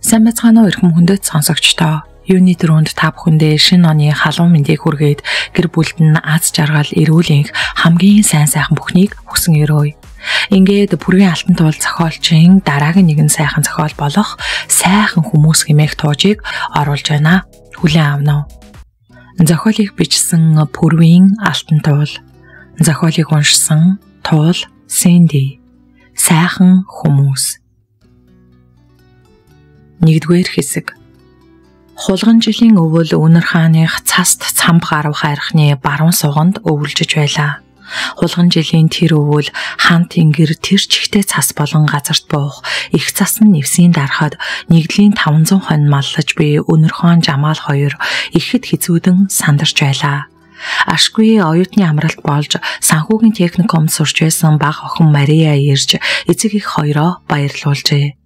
Сайн байцгаана уу эрхэм хүндэт сонсогчдоо. Юуны төрөнд та бүхэндээ шинэ оны халуун мэндийг хүргээд гэр бүлд нь аз жаргал эрүүл энх хамгийн сайн сайхан бүхнийг хүсэн өрөөе. Ингээд бүргийн алтан туул зохиолчин дараагийн нэгэн сайхан зохиол болох сайхан хүмүүс хэмээх туужийг оруулж байна. Хүлээн авна уу? Зохиолыг бичсэн Пүрвийн алтан туул. Зохиолыг уншсан Туул Сэнди. Сайхан хүмүүс. Нэгдүгээр хэсэг. Хулган жилийн өвөл Үнэр хааных цаст цамб гарав хайрхны баруун суганд өвөлжөж байлаа. Хулган жилийн тэр өвөл хаан тэнгэр тэр чихтэй цас болон газарт буух их цас нь нэвсийн дарахад нэгдлийн 500 хон маллаж би Үнэр хаан Жамаал хоёр ихэд хизүүдэн сандарч байлаа. Ашгүй оюутны амралт болж санхүүгийн техникумд сурч байсан баг охин Мария ирж эцэг их хоёроо баярлуулжээ.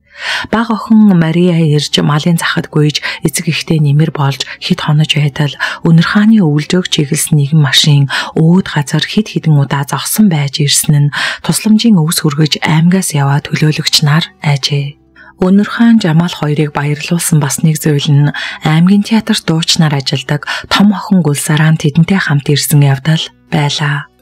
Баг охин Мария ирж малын захад гүйж эцэг ихтэй нэмэр болж хит хонож байтал өнөр хааны өвлжөөг чиглэсэн нэгэн машин өөд газар хит хідэн удаа зогсон байж ирсэн нь тусламжийн өвс хүргэж аймгаас яваа төлөөлөгч нар айжээ. Өнөр хаан Жамал хоёрыг баярлуулсан бас нэг зүйл нь аймгийн театрт дуучнаар ажилладаг том охин Гүлсараан тэдэнтэй хамт ирсэн явдал байлаа.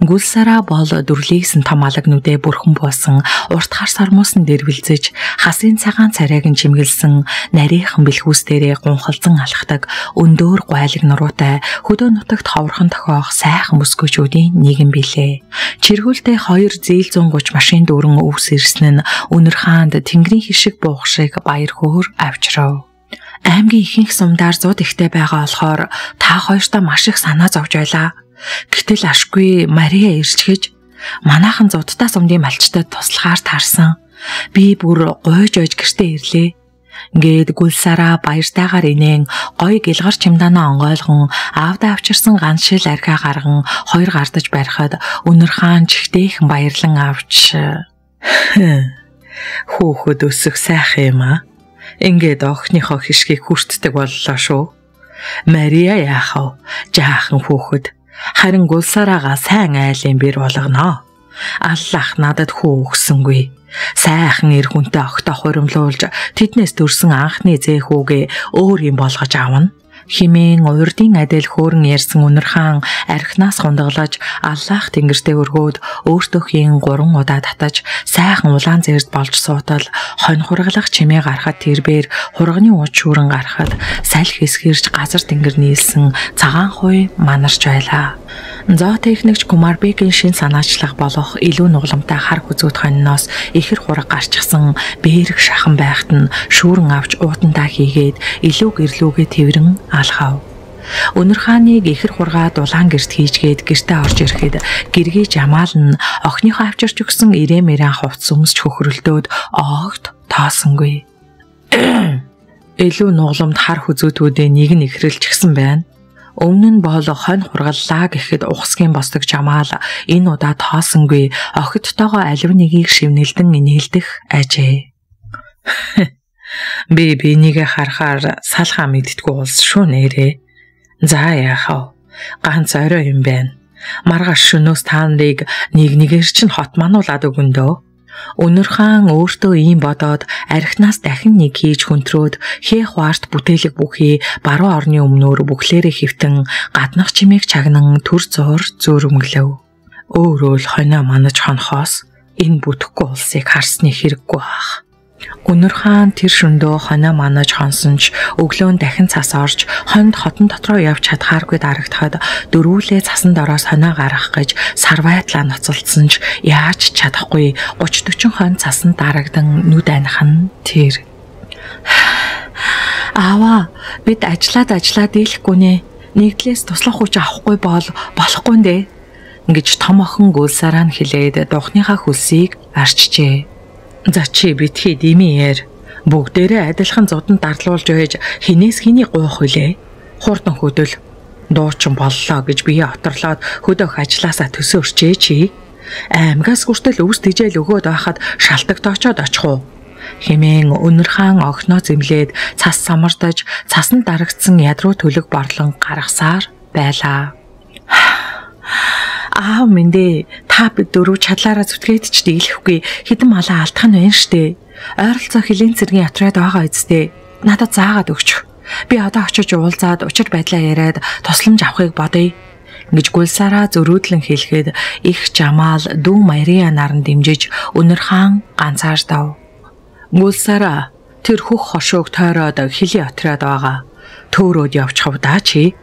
Гүлсараа бол дүрлийгсэн том алаг нүдэ бүрхэн буусан урт хар сармуусан дэрвэлзэж хасын цагаан царайг нь чимгэлсэн нарийнхан бэлхүүстэрээ гунхалзан алхдаг өндөөр гуайлаг нуруутай хөдөө нутагт ховорхон тохиох сайхан мөсгөөчүүдийн нэгэн билээ. Чиргүүлтэй хоёр зээл 130 машин дүүрэн өвс ирсэн нь Үнэр хаанд тэнгэрийн хишиг буух шиг баяр хөөр авчрав аймгийн ихэнх сумдаар 100 ихтэй байгаа болохоор та хоёртаа маш их санаа зовж байлаа. Гэтэл ашгүй Мария ирчгэж манаахан зудтаа сумдын малчтад туслахаар таарсан. Би бүр гойж ойж гэртээ ирлээ. Ингээд гүлсараа баяртайгаар инээн гой гэлгар чимдаанаа онгойлгон аавда авчирсан ганшил архиа гарган хоёр гардаж барихад өнөр хаан чихтэйхэн баярлан авч хөөхөд өсөх сайхан юм аа. Ингээд охиныхоо хишгийг хүртдэг боллоо шүү. Мария яахав? Жаахан хөөхөд Харин гулсараагаа сайн айлын бэр болгоно. Аллах надад хүү өгсөнгүй. Сайхан эр хүнтэй огтоо хуримлуулж тэднээс төрсэн анхны зэхүүгээ өөр юм болгож авна химэн урдын адил хөөрн ярьсан үнэр хаан архинаас хундаглаж аллах тэнгэртэй өргөөд өөртөөхийн 3 удаа татаж сайхан улаан зэрд болж суутал хонь хургалах чимээ гарахад тэрбээр хурганы ууч шүүрэн гарахад салхи хэсгэрж газар тэнгэр нийлсэн цагаан хуй манарч байлаа. Зоотехникч Кумарбекийн шин санаачлах болох илүү нугламтай хар хүзүүд хоньноос ихэр хураг гарчсан бээрэг шахан байхад нь шүүрэн авч уутандаа хийгээд илүү гэрлүүгээ тэрэн алхав. Өнөр хааныг ихэр хургаа дулаан гэрт хийжгээд гэртээ орж ирэхэд гэргий жамаал нь охиныхоо авчирч өгсөн ирээ мэрэн хувцс өмсч хөхрөлдөөд оогт таасангүй. Илүү нугламд хар хүзүүтүүдээ нэг нь ихрэлж гисэн байна. Өмнө нь бол хонь хургаллаа гэхэд ухсгийн босдог жамаал энэ удаа тоосонгүй охидтойгоо алив нэгийг шивнэлдэн инээлдэх ажээ. Би бинийгээ харахаар салхаа мэдтгүү улс шүү нэрээ. За яахав. Ганц орой юм байна. Маргааш шөнөөс та нарыг нэг нэгээр чинь хот мануулаад өгөндөө. Өнөр хаан өөртөө ийм бодоод архинаас дахин нэг хийж хөнтрөөд хээ хуарт бүтээлэг бүхий баруун орны өмнөөр бүхлээрээ хөвтөн гаднах чимээг чагнан төр зур зөөрөмглөв. Өөрөө л хоноо манаж хонхоос энэ бүтэхгүй улсыг харсны хэрэггүй бах. Өнөр хаан тэр шөндөө хоноо манаж хонсон ч өглөөн дахин цас орж хонд хотон дотроо явж чадхааргүй дарагдахад дөрвүүлээ цасан дороос хоноо гарах гэж сарвайтлаа ноцолдсон ч яаж чадахгүй 30 40 хон цасан дарагдан нүд аних нь тэр. Аава бид ажиллаад ажиллаад дийлэхгүй нэ. Нэгдлээс туслах хүч авахгүй бол болохгүй нэ гэж том охин гүлсараа нь хилээд духныхаа хөлсийг арчжээ. За чи битгий димиэр бүгдээрээ адилхан зодонд дарлуулж байж хинээс хиний гуйх хүлээ. Хурдан хөдөл дуучин боллоо гэж бие оторлоод хөдөөх ажилласаа төсөөрчээ чи. Аймгаас хүртэл өвс тижэл өгөөд байхад шалтак тоочоод очих уу? хэмээн өнөр хаан огноо зэмлээд цас самардаж цасанд дарагдсан ядруу төлөг борлон гаргасаар байлаа. Аав минь дээ. Та бид дөрөв чадлаараа зүтгээд ч дийлэхгүй хідэн малаа алдах нь байна штэ. Ойролцоо хилийн цэргийн отряд байгаа үсттэй. Надад заагаад өгч. Би одоо очиж уулзаад учир байдлаа яриад тусламж авахыг бодъё гэж гулсараа зөрүүдлэн хэлэхэд их Жамаал дүү Мария наран дэмжиж өнөр хаан ганцаардав. Гулсараа тэр хөх хошууг тойроод хилийн отряд байгаа. Төөрөөд явчихав даа чи.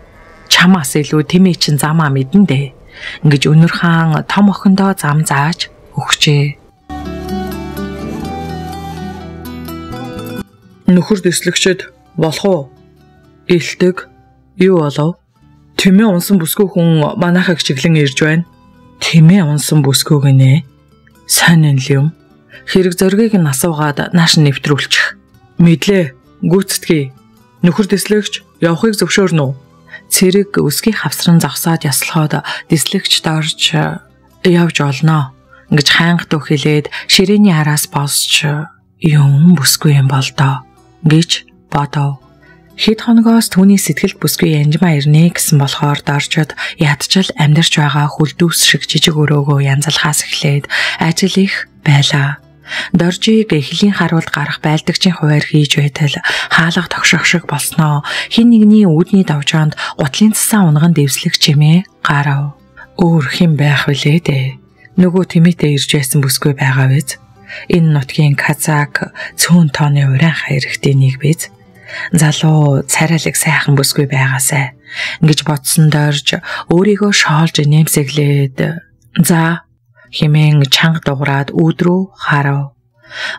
Чамаас илүү тэмээ чин замаа мэдэн дээ. Ингэж өнөр хаан том охиндоо зам зааж өгчээ. Нөхөр дэслэгчэд болох уу? Илтэг юу болов? Тэмээ унсан бүсгүй хүн манайхаг чиглэн ирж байна. Тэмээ унсан бүсгүй гинэ. Сайн юм. Хэрэг зоргийг нь асуугаад нааш нэвтрүүлчих. Мэдлээ. Гүйцэтгэе. Нөхөр дэслэгч явахыг зөвшөөрнө үү? Цэрэг өсгийн хавсран зогсоод яслаход дэслэгч дорж явж олноо. Ингэж хайнга дөхилээд ширээний араас босч юм бүсгүй юм бол доо гэж бодов. Хэд хоногоос түүний сэтгэлд бүсгүй янжмаа ирнэ гэсэн болохоор доржод ядчил амьдарч байгаа хүлдүүс шиг жижиг өрөөгөө янзалхаас эхлээд ажил их байлаа. Доржиг эхлийн харуулд гарах байлдагчийн хуваар хийж байтал хаалга тогшох шиг болсноо хин нэгний үүдний давжаанд гутлын цасан унган дэвслэх чимээ гарав. Өөр хэн байх вүлээ дээ. Нөгөө тэмээтэй ирж байсан бүсгүй байгаа биз? Энэ нутгийн казак цөөн тооны уран хаягтай нэг биз? залуу царайлаг сайхан бүсгүй байгаасай ингэж бодсон дорж өөрийгөө шоолж нэмсэглээд за химэн чанга дуграад өөдрөө харав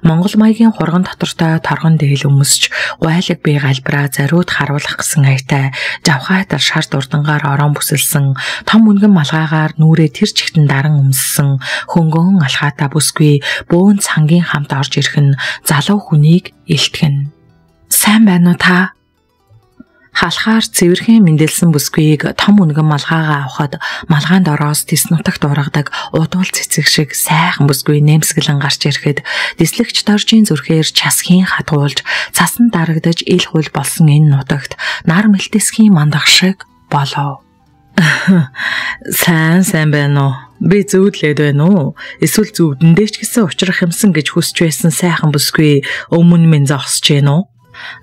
Монгол маягийн хурган дотортой торгон дээл өмсч гуайлаг бие галбраа зариуд харуулах гэсэн айтай жавхайтар шар дурдангаар орон бүсэлсэн том үнгэн малгайгаар нүрээ тэр чигтэн даран өмссөн хөнгөн алхаата бүсгүй бөөн цангийн хамт орж ирэх нь залуу хүнийг илтгэн Сайн байна уу та? Халахаар цэвэрхэн мэндэлсэн бүсгүйг том үнгэн малгайгаа авахад малгаанд ороос тис нутагт ургадаг удуул цэцэг шиг сайхан бүсгүй нэмсгэлэн гарч ирэхэд дислэгч доржийн зүрхээр часхийн хатгуулж цасан дарагдаж ил хул болсон энэ нутагт нар мэлтэсхийн мандах шиг болов. Сайн сайн байна уу? Би зүудлээд байна уу? Эсвэл зүвдэндээ ч гэсэн учрах юмсан гэж хүсч байсан сайхан бүсгүй өмнө минь зогсож байна уу?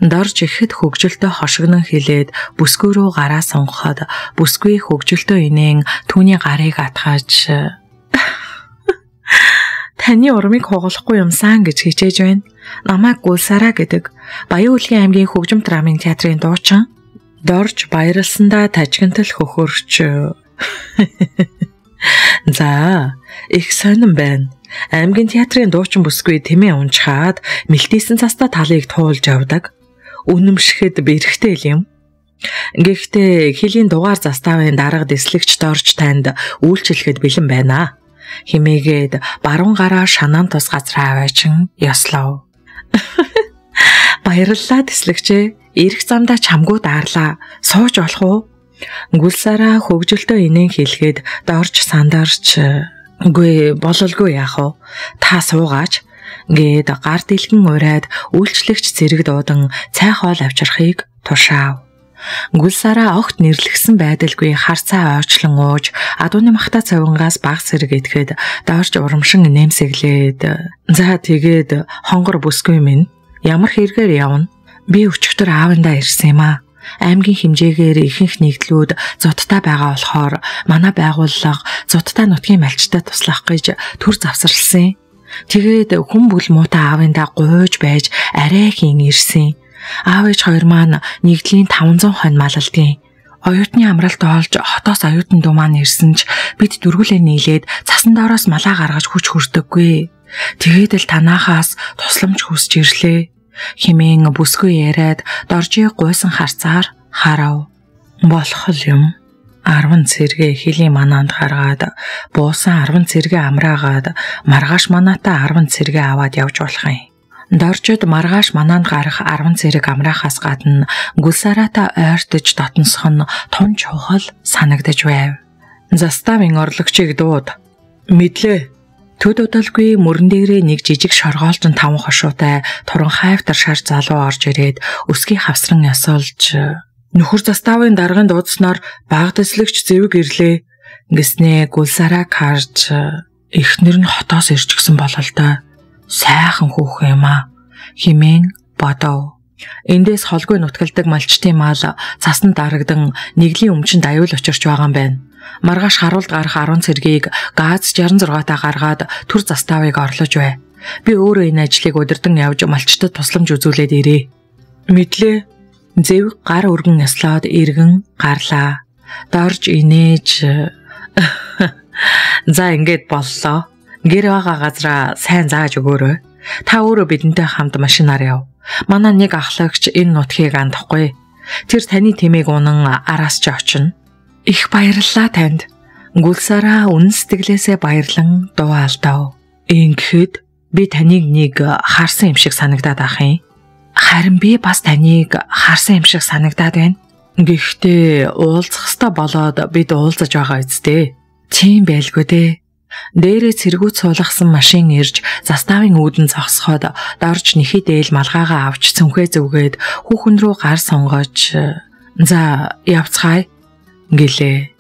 Дорж ихэд хөгжилтөө хошигнон хилээд бүсгүй рүү гараа сонгоход бүсгүй хөгжилтөө инээн түүний гарыг атгааж таны урмыг хугалахгүй юмсан гэж хичээж байна. Намайг Гулсараа гэдэг Баян үлгийн аймгийн хөгжим драмын театрын дуучин. Дорж баярлсандаа тажигнтал хөхөрч За, их сонирн байна. Аймгийн театрын дуучин бүсгүй тэмээ унчхаад мэлтийсэн цастаа талыг туулж явдаг. Үнэмшихэд бэрхтэй юм. Гэхдээ хэлийн дугаар заставын дарга дэслэгч дорж танд үйлчлэхэд бэлэн байна. Химээгээд баруун гараа шанаан тус газраа аваачин ёслов. Баярлалаа дэслэгчээ. Ирэх замдаа чамгүй daарлаа. Сууж болох уу? Гүлсараа хөвгөлтөө инэн хэлгээд дорж сандарч үгүй бололгүй яах вэ? Та суугаач гээд гар дэлгэн ураад үйлчлэгч зэрэг дуудан цай хоол авчрахыг тушаав. Гүлсараа огт нэрлэгсэн байдалгүй харцаа ойчлон ууж адууны махта цавингаас баг зэрэг идэхэд доорч урамшин нэмсэглээд за тэгээд хонгор бүсгүй минь ямар хэрэгээр явна би өчигдөр аавандаа ирсэн юм аа аймгийн хэмжээгээр ихэнх нэгдлүүд зодтой байгаа болохоор манай байгууллага зодтой нутгийн малчтай туслах гэж төр завсарлсан. Тэгээд хүн бүл муутай аавындаа гуйж байж арай хийн ирсэн. Аав ээж хоёр маань нэгдлийн 500 хон малалдгийн оюутны амралт олж хотоос оюутан дүү маань ирсэн ч бид дөрвөлээ нийлээд цасан доороос малаа гаргаж хүч хүрдэггүй. Тэгээд л танаахаас тусламж хүсэж ирлээ химэн бүсгүй яриад доржийг гуйсан харцаар харав. Болох л юм. 10 цэргээ хилийн манаанд гаргаад буусан 10 цэргээ амраагаад маргааш манаатаа 10 цэргээ аваад явж болох юм. Доржид маргааш манаанд гарах 10 цэрэг амраахаас гадна гүлсарата ойртож дотносох нь тун чухал санагдаж байв. Заставын орлогчийг дууд. Мэдлээ Төд удалгүй мөрөн дээрээ нэг жижиг шоргоолжин таван хошуутай туран хайвтар шар залуу орж ирээд өсгийн хавсран ясолж нөхөр заставын дарганд дуудснаар баг дэслэгч зэвэг ирлээ. Ингэснээ гүлсараа харж эхнэр нь хотоос ирж гисэн болол доо. Сайхан хүүхэн юм а. Химэн бодов. Эндээс холгүй нутгалдаг малчтын мал цаснд дарагдан нэглийн өмчөнд аюул учирч байгаа юм байна. Маргааш харуулд гарах 10 цэргийг ГАЗ 66-таа гаргаад төр заставыг орлож бай. Би өөрөө энэ ажлыг удирдан явж малчтад тусламж үзүүлээд ирээ. Мэдлээ. Зэв гар өргөн яслаад иргэн гарлаа. Дорж инээж За ингээд боллоо. Гэр байгаа газраа сайн зааж өгөөрэй. Та өөрөө бидэнтэй хамт машинаар яв. Манай нэг ахлагч энэ нутгийг андахгүй. Тэр таны тэмээг унан араас ч очино. Их баярлалаа танд. Гүлсараа үнэн сэтгэлээсээ баярлан дуу алдав. Ингэхэд би таныг нэг харсан юм шиг санагдаад ах юм. Харин би бас таныг харсан юм шиг санагдаад байна. Гэхдээ уулзах ёстой болоод бид уулзаж байгаа үсттэй. Тийм байлгүй дээ. Дээрээ цэргүүд суулгасан машин ирж заставын үүдэн зогсоход дорж нэхий дээл малгайгаа авч цүнхээ зүгээд хүүхэн рүү гар сонгож за явцгаая гэлээ.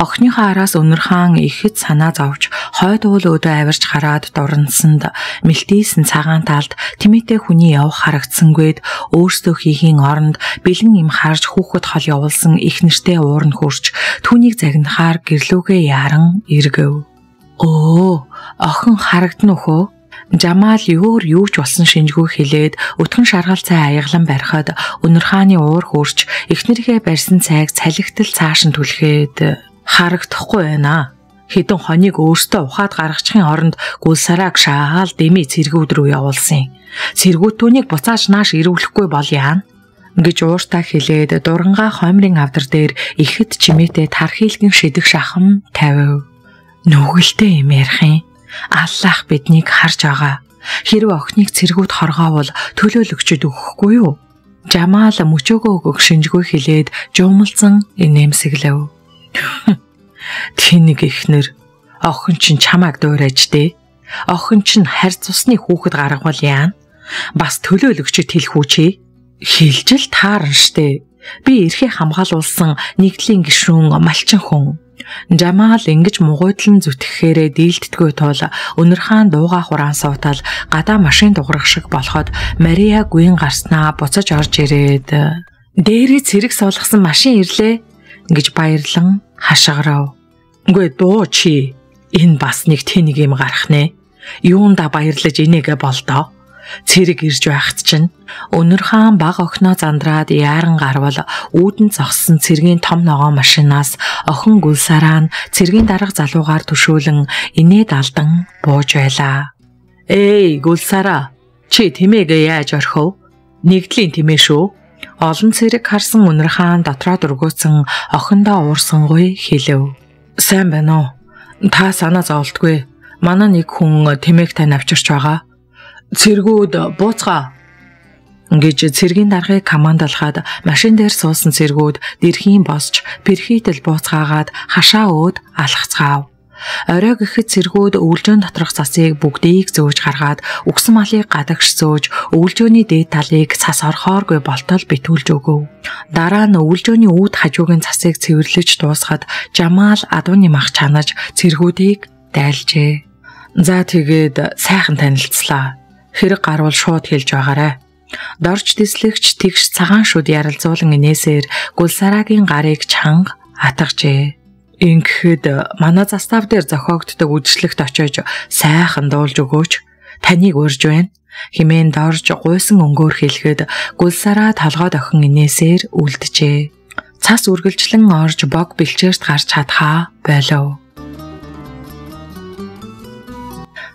Охныхоо араас өнөр хаан ихэд санаа зовж хойд уул өдөө авирч хараад дурансанд мэлтийсэн цагаан талд тэмээтэй хүний явх харагдсангүй өөрсдөө хийхийн оронд бэлэн им харж хүүхэд хол явуулсан их нэртэй уурн хурж түүнийг загнахаар гэрлүүгээ яран эргэв. Өө охин харагдана уу? Жамаал юур юу ч болсон шинжгүй хэлээд өтгөн шаргал цай аяглан барихад өнөр хааны уур хөрч эхнэрийнхээ барьсан цайг цалигтал цааш нь түлхээд харагдахгүй байна. Хэдэн хоног өөртөө ухаад гаргачихын оронд гүлсарааг шаагаал дэмий цэргүүд рүү явуулсан. Цэргүүд түүнийг буцааж нааш ирүүлэхгүй бол яана? гэж ууртаа хэлээд дурангаа хомрын авдар дээр ихэд чимээтэй тархийлгэн шидэх шахам тавив. Нүгэлтэй юм ярих юм. Аллах биднийг харж байгаа. Хэрвээ охиныг цэргүүд хоргоовол төлөөлөгчд өгөхгүй юу? Жамаал мөчөөгөө өгөх шинжгүй хэлээд жуумалцсан инээмсэглэв. Тэнэг ихнэр охин чинь чамааг дуурайж дээ. Охин чинь харь цусны хүүхэд гаргавал яана? Бас төлөөлөгчөд хэлэх үчи. Хилжил таарна штэ. Би эрхээ хамгаалуулсан нэгдлийн гишүүн малчин хүн. Жамаал ингэж мугуйдлан зүтгэхээрээ дийлддгүй тул өнөр хаан дууга хураан суутал гадаа машин дуграх шиг болоход Мария гүйн гарснаа буцаж орж ирээд дээрээ цэрэг суулгасан машин ирлээ гэж баярлан хашгирав. Үгүй дуу чи энэ бас нэг тэнийг юм гарах нэ. Юунда баярлаж инээгээ болдоо. Цэрэг ирж байхад чинь өнөр хаан баг охиноо зандраад яаран гарвал үүдэн зогссон цэргийн том ногоо машинаас охин гүлсараа нь цэргийн дарга залуугаар төшөөлөн инээд алдан бууж байлаа. Эй гүлсараа чи тэмээгээ яаж орхив? Нэгдлийн тэмээ шүү Олон цэрэг харсан үнэр хаан дотроо дургуутсан охиндоо уурсангүй хэлэв. Сайн байна уу? Та санаа зовлтгүй. Манай нэг хүн тэмээг тань авчирч байгаа. Цэргүүд бууцгаа гэж цэргийн даргаыг командалахад машин дээр суусан цэргүүд дэрхийн босч перхитэл бууцгаагаад хашаа өөд алхацгаав. Орой гэхэд цэргүүд өвлжөөн доторх цасыг бүгдийг зөөж гаргаад үгсэн малыг гадагш зөөж өвлжөөний дээд талыг цас орхооргүй болтол битүүлж өгөв. Дараа нь өвлжөөний үүд хажуугийн цасыг цэвэрлэж дуусгаад Жамаал адууны мах чанаж цэргүүдийг дайлжээ. За тэгээд сайхан танилцлаа. Хэрэг гарвал шууд хэлж байгаарэ. Дорч дислэгч тэгш цагаан шүд ярилцуулан инээсээр гүлсарагийн гарыг чанга атгажээ. Ингэхэд манай застав дээр зохиогддог үдшилтэд очиж сайхан дуулж өгөөч. Таныг урьж байна. Химэн дорж гуйсан өнгөөр хэлэхэд гүлсараа толгойд охин инээсээр үлджээ. Цас үргэлжлэн орж бог бэлчээрт гарч чадхаа болов.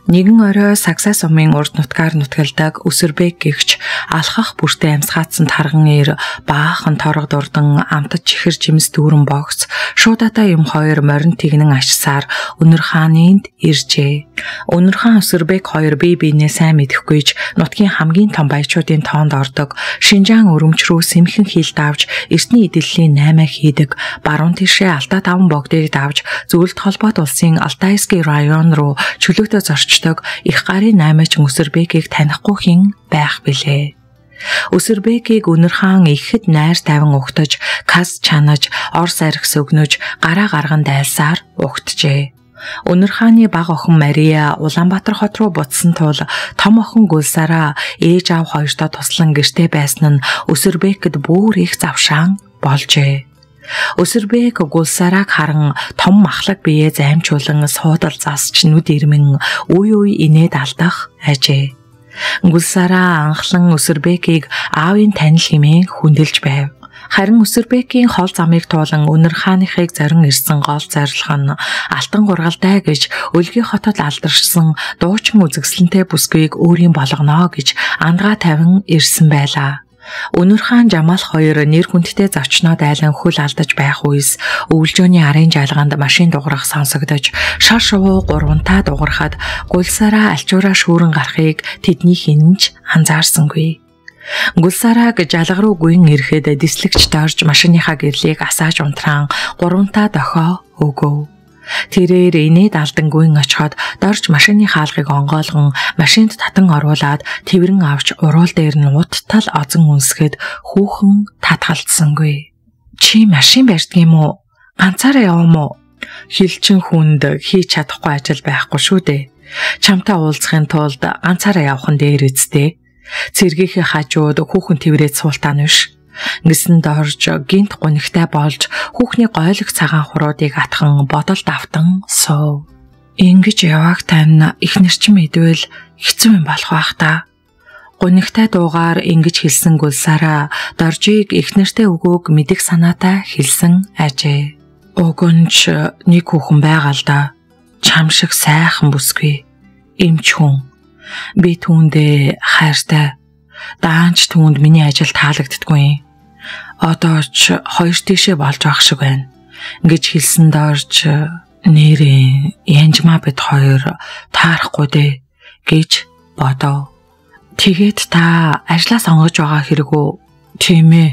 Нэгэн орой сагсаа сумын урд нутгаар нутгалдаг өсөрбэг гихч алхах бүртээ амсгаацсан тарган ир баахан торог дурдан амтад чихэр жимс дүүрэн богц шуудата юм хоёр морин тэгнэн ашсаар өнөр хааныг иржээ. Өнөр хаан өсөрбэг хоёр бие биенээ сайн мэдэхгүйж нутгийн хамгийн том баячуудын тоонд ордог Шинжаан өрөмч рүү сэмхэн хил давж эртний эдэллийн 8 хийдэг баруун тишээ Алтай таван богдыг давж зөвлөлт холбоот улсын Алтайский район руу чөлөөтэй зорч очдог их гарын наймаач Өсөрбэгийг танихгүй хин байх билээ. Өсөрбекийг өнөр хаан ихэд найр тавин угтаж, кас чанаж, орс архис өгнөж, гараа гарган дайлсаар угтжээ. Өнөр хааны баг охин Мария Улаанбаатар хот руу буцсан тул том охин Гүлсараа ээж аав хоёртоо туслан гэртээ байсан нь Өсөрбекэд бүр их завшаан болжээ. Өсөрбек Гүлсарааг харан том махлаг биеэ займчуулан суудал засч нүд ирмэн үе үе инээд алдах ажээ. Гүлсараа анхлан Өсөрбекийг аавын танил хэмээн хүндэлж байв. Харин Өсөрбекийн хол замыг туулан Өнөр хааныхыг зарин ирсэн гол зорилго нь Алтан гургалтай гэж Өлгийн хотод алдаршсан дуучин үзэсгэлэнтэй бүсгүйг өөрийн болгоно гэж андгаа тавин ирсэн байлаа. Өнөр хаан Жамал хоёр нэр хүндтэй зочноод айлан хөл алдаж байх үес өвлжөөний арын жалгаанд машин дуграх сонсогдож шар шувуу гурвантаа дуграхад гулсараа альчуураа шүүрэн гарахыг тэдний хинж анзаарсангүй. Гулсараа гэж алга руу гүйн ирэхэд дислэгч дорж машиныхаа гэрлийг асааж унтраан гурвантаа дохоо өгөв. Тэрээр инээд алдангүй очиход дорж машины хаалгыг онгойлгон машинд татан оруулаад тэрэн авч уруул дээр нь уттал озон үнсгэд хүүхэн татгалцсангүй. Чи машин барьдаг юм уу? Ганцаараа явам уу? Хилчин хүнд хийж чадахгүй ажил байхгүй шүү дээ. Чамтай уулзахын тулд ганцаараа явах нь дээр үсттэй. Цэргийнхээ хажууд хүүхэн тэрврээд суултаа нүш Ингэсэн дорж гинт гунигтай болж хүүхний гойлог цагаан хуруудыг атхан бодолд автан суув. Ингэж явааг тань ихнэр чинь мэдвэл хэцүү юм болох байх та. Гунигтай дуугаар ингэж хэлсэн гүлсараа доржийг ихнэртэй өгөөг мэдих санаатай хэлсэн ажээ. Угонч нэг хүүхэн байгаа л да. Чам шиг сайхан бүсгүй. Эмч хүн. Би түүндээ хайртай. Даанч түүнд миний ажил таалагддаггүй одоо ч хоёр тийшээ болж байгаа шиг байна. Ингэж хэлсэн дорж нэрээ янжмаа бид хоёр таарахгүй дээ гэж бодов. Тэгээд та ажлаа сонгож байгаа хэрэг үү? Тийм ээ.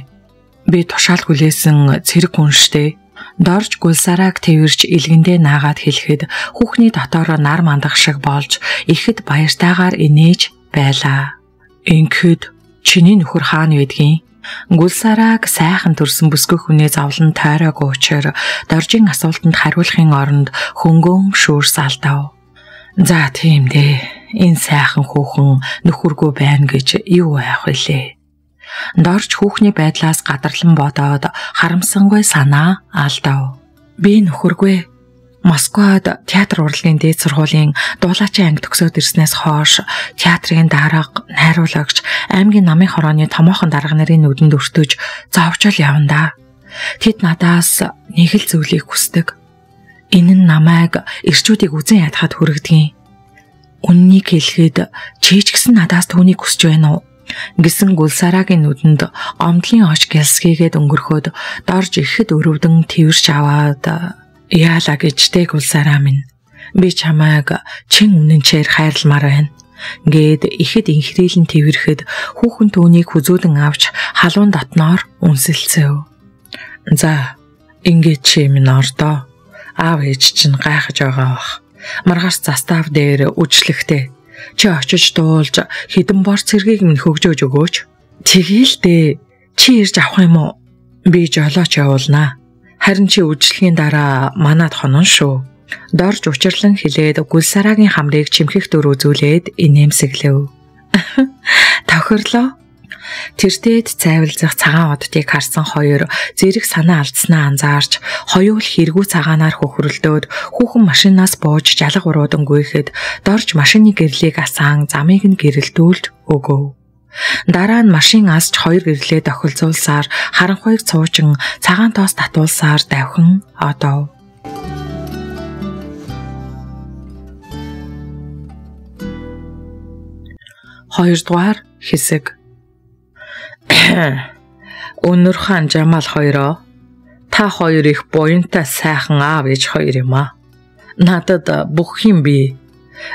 Би тушаал хүлээсэн цэрэг хүн штэ. Дорж гулсарааг тэрвэрч илгэндээ наагаад хэлэхэд хүүхний дотоороо нар мандах шиг болж ихэд баяртайгаар инээж байлаа. Ингээд чиний нөхөр хаана байдгийг Гүлсарааг сайхан төрсөн бүсгүй хүнээ зовлон тойроогүй учраа доржийн асуултанд хариулахын оронд хөнгөн шүүрс алдав. За тийм дээ. Энэ сайхан хүүхэн нөхөргүй байна гэж юу байх вүлээ? Дорж хүүхний байдлаас гадарлан бодоод харамсангүй санаа алдав. Би нөхөргүй Москвад театр урлагийн дээд сургуулийн дуулаачийн анги төгсөөд ирснээс хойш театрын дарга, найруулагч, аймгийн намын хорооны томоохон дарга нарын нүдэнд өртөж зовжол явандаа. Тэд надаас нэг л зүйлийг хүсдэг. Энэ нь намайг ирчүүдийг үзен ядахад хүргэдгийн. Үннийг хэлэхэд чийч гисэн надаас түүнийг хүсэж байна уу? гисэн гүлсараагийн нүдэнд омдлын оч гэлсгийгээд өнгөрөхөд дорж ирэхэд өрөвдөн тэрч аваад Яала гэжтэйг улсараа минь. Би чамайг чин үнэнчээр хайрламаар байна. Гээд ихэд инхрийлэн тэрхэд хүүхэн түүнийг хүзүүлэн авч халуун дотноор үнсэлцэв. За, ингээд чи минь ордоо. Аав ээж чинь гайхаж байгаа бах. Маргааш застав дээр үжлэхтэй. Чи очиж дуулж хідэн бор цэргийг минь хөгжөөж өгөөч. Тэгээл дээ. Чи ирж авах юм уу? Би жолооч явуулнаа Харин чи үжлэгийн дараа манад хонон шүү. Дорж учирлан хилээд гүлсараагийн хамрыг чимхэх дөр үзүүлээд инээмсэглэв. Тохирлоо. Тэртээд цайвалзах цагаан оддыг харсан хоёр зэрэг санаа алдснаа анзаарч хоёул хэрэгүү цагаанаар хөхрөлдөөд хүүхэн машинаас бууж жалга уруудан гүйхэд дорж машины гэрлийг асаан замыг нь гэрэлдүүлж өгөв. Дараа нь машин асч хоёр гэрлээ тохилцуулсаар харанхуйг цуучин цагаан тоос татуулсаар давхин одов. Хоёрдугаар хэсэг. Өнөр хаан Жамал хоёроо та хоёр их буянтай сайхан аав ээж хоёр юм аа. Надад бүх юм би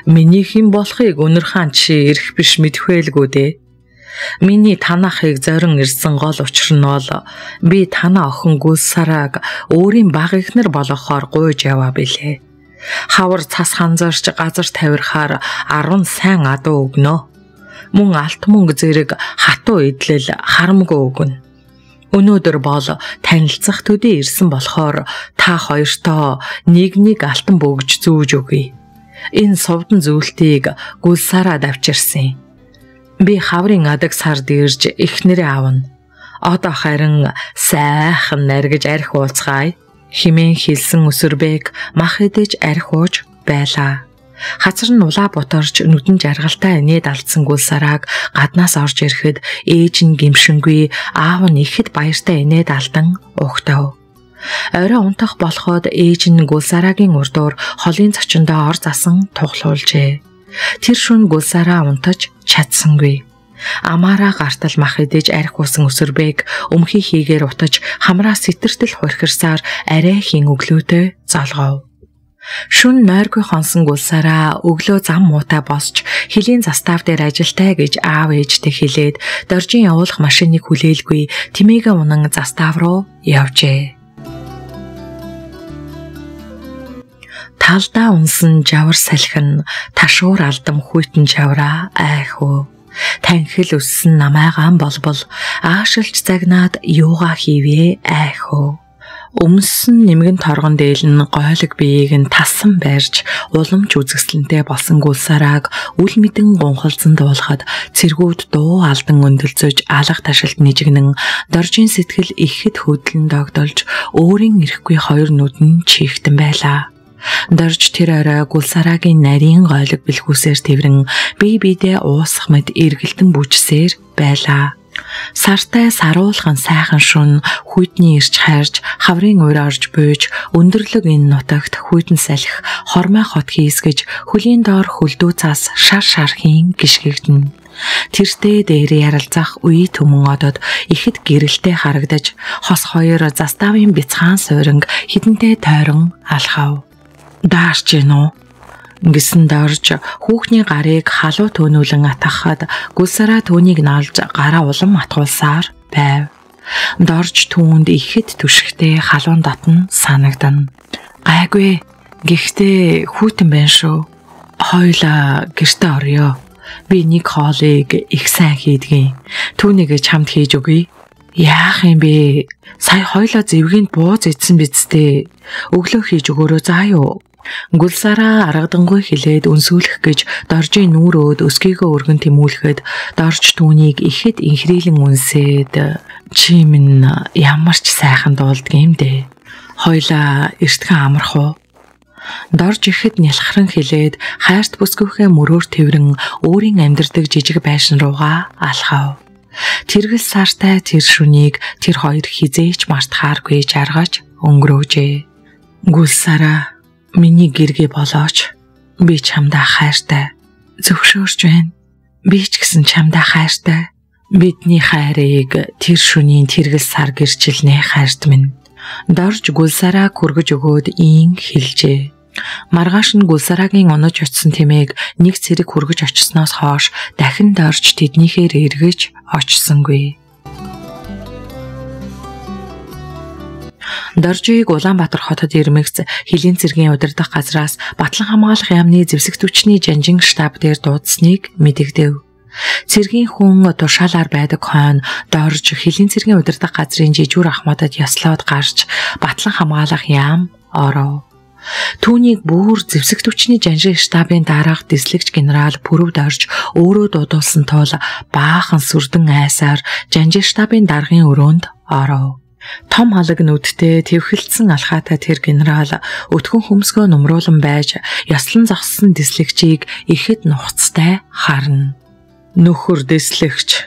миний хэн болохыг өнөр хаан чи ирэх биш мэдхвэлгүй дээ Миний танахыг зорин ирсэн гол учир нь бол би танаа охин гүлсарааг өөрийн баг ихнэр болгохоор гуйж яваа билээ. Хавар цас ханзарч газар тавирхаар 10 сайн адуу өгнө. Мөн алт мөнгө зэрэг хатуу идэл харамгүй өгнө. Өнөөдөр бол танилцах төдий ирсэн болохоор та хоёртоо нэг нэг алтан бөгж зүүж өгье. Энэ совдон зүйлтийг гүлсараа давчирсан. Би хаврын адаг сард ирж эхнэрээ авна. Одоо харин сайхан наргиж арх уулцгаая. Химэн хилсэн өсөрбэг мах идэж арх ууж байлаа. Хацар нь улаа боторч нүдэн жаргалтай инээд алдсан гүлсарааг гаднаас орж ирэхэд ээж нь гимшингүй аав нь ихэд баяртай инээд алдан угтав. Орой унтах болоход ээж нь гүлсараагийн урдуур холын зочиндоо ор засан тухлуулжээ. Тэр шүн гүлсараа унтаж чадсангүй. Амаараа гартал мах идэж арх усан өсөрбэг өмхий хийгээр утаж хамраа сэтэртэл хурхирсаар арай хин өглөөтэй залгав. Шүн нойргүй хонсон гулсараа өглөө зам муутай босч хөлийн застав дээр ажилтаа гэж аав ээжтэй хэлээд доржин явуулах машиныг хүлээлгүй тэмээгээ унан застав руу явжээ. Талдаа унсан жавар салхин ташуур алдам хүйтэн жавраа айхөө танхил өссөн намайгаан болбол аашилж загнаад юугаа хийвээ айхөө Өмсөн нэмгэн торгон дээлэн гойлог биеийг нь тассан байрж уламж үзэсгэлэнтэй болсон гулсарааг үл мэдэн гонхолцсон дуулахад цэргүүд дуу алдан өндөлцөж алга ташилт нэжигнэн доржин сэтгэл ихэд хөдлөн догдолж өөрийн ирэхгүй хоёр нүд нь чийхтэн байлаа. Дорж тэр орой гулсараагийн нарийн гойлог бэлхүүсээр тэрэн бие биедээ уусах мэд эргэлтэн бүжсээр байлаа. Сартай саруулхан сайхан шүн хүйтний ирж хайрж хаврын уур орж бууж өндөрлөг энэ нутагт хүйтэн салхи хормой хот хийсгэж хөлийн доор хөлдөө цаас шар шархийн гიშгэгдэн Тэртээ дээр ярилцах үе төмөн одод ихэд гэрэлтэй харагдаж хос хоёр заставын бяцхан сууринг хідэнтэй тойрон алхав. Даарч гин үү? Ингэсэн дорж хүүхний гарыг халуу төөнүүлэн атгахад гүлсараа түүнийг наалж гараа улам атгуулсаар байв. Дорж түүнд ихэд түшигтэй халуун дотн санагдана. Гайгүй. Гэхдээ хүүтэн байна шүү. Хойлоо гэрте орё. Би нэг хоолыг их сайн хийдгийн. Түүнийг чамд хийж өгье. Яах юм бэ? Сая хойлоо зэвгэнд бууз идсэн бидтэй. Өглөө хийж өгөөрөө заа юу? Гүлсараа аргадангуй хилээд өнсүүлэх гэж доржийн нүүрөөд өсгийгөө өргөн тэмүүлэхэд дорж түүнийг ихэд инхрийлэн үнсээд чи минь ямар ч сайхан дуулдаг юм дээ. Хойлоо эртхэн амарх уу? Дорж ихэд нялхран хилээд хайрт бүсгүйхээ мөрөөр тэрэн өөрийн амьдардаг жижиг байшин руугаа алхав. Тэргэл сартай тэр шүнийг тэр хоёр хизээч мартахааргүй жаргаж өнгөрөөжээ. Гүлсараа Миний гэргээ болооч би чамдаа хайртай. Зөвшөөрч байна. Би ч гэсэн чамдаа хайртай. Бидний хайрыг тэр шөнийн тэргэл сар гэрчилнэ хайрт минь. Дорж гүлсараа хүргэж өгөөд ийн хэлжээ. Маргааш нь гүлсараагийн онож очисон тэмээг нэг цэрэг хүргэж очисноос хойш дахин дорж тэднийхээр эргэж очсонгүй. Доржийг Улаанбаатар хотод ирмэгц хилийн цэргийн удирдах газраас Батлан хамгаалах яамны зэвсэг түвшний жанжин штаб дээр дуудсныг мэдэгдэв. Цэргийн хүн тушаалаар байдаг хойно дорж хилийн цэргийн удирдах газрын жижүүр ахмадад яслаад гарч Батлан хамгаалах яам оров. Түүнийг бүр зэвсэг түвшний жанжин штабын дараах дэслэгч генерал Пүрв дорж өөрөө дуудуулсан тул баахан сүрдэн айсаар жанжин штабын даргын өрөөнд оров. Том халаг нүдтэй твхэлсэн алхаатай тэр генерал өтгөн хөмсгөө нумруулан байж яслан зогссон дислэгчийг ихэд нухацтай харна. Нөхөр дислэгч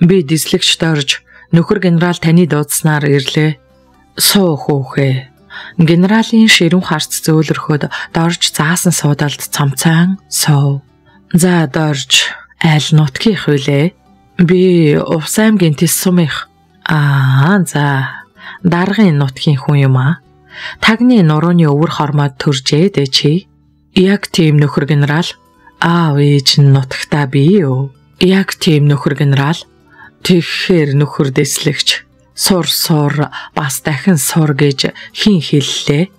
би дислэгч дорж нөхөр генерал таны дуудснаар ирлээ. Суу хөөхөө. Генералийн ширүүн харц зөөлрөхөд дорж заасан суудалд цамцаан сов. За дорж айл нутгийнх үлээ. Би Увс аймгийн Тэс сумынх. Аа за даргын нутгийн хүн юм аа. Тагны нурууны өвөр хормоод төржээ дэ чи. Яг тийм нөхөр генерал. Аав ээж нь нутагтаа бий юу? Яг тийм нөхөр генерал. Тэгэхээр нөхөр дэслэгч сур сур бас дахин сур гэж хин хэллээ.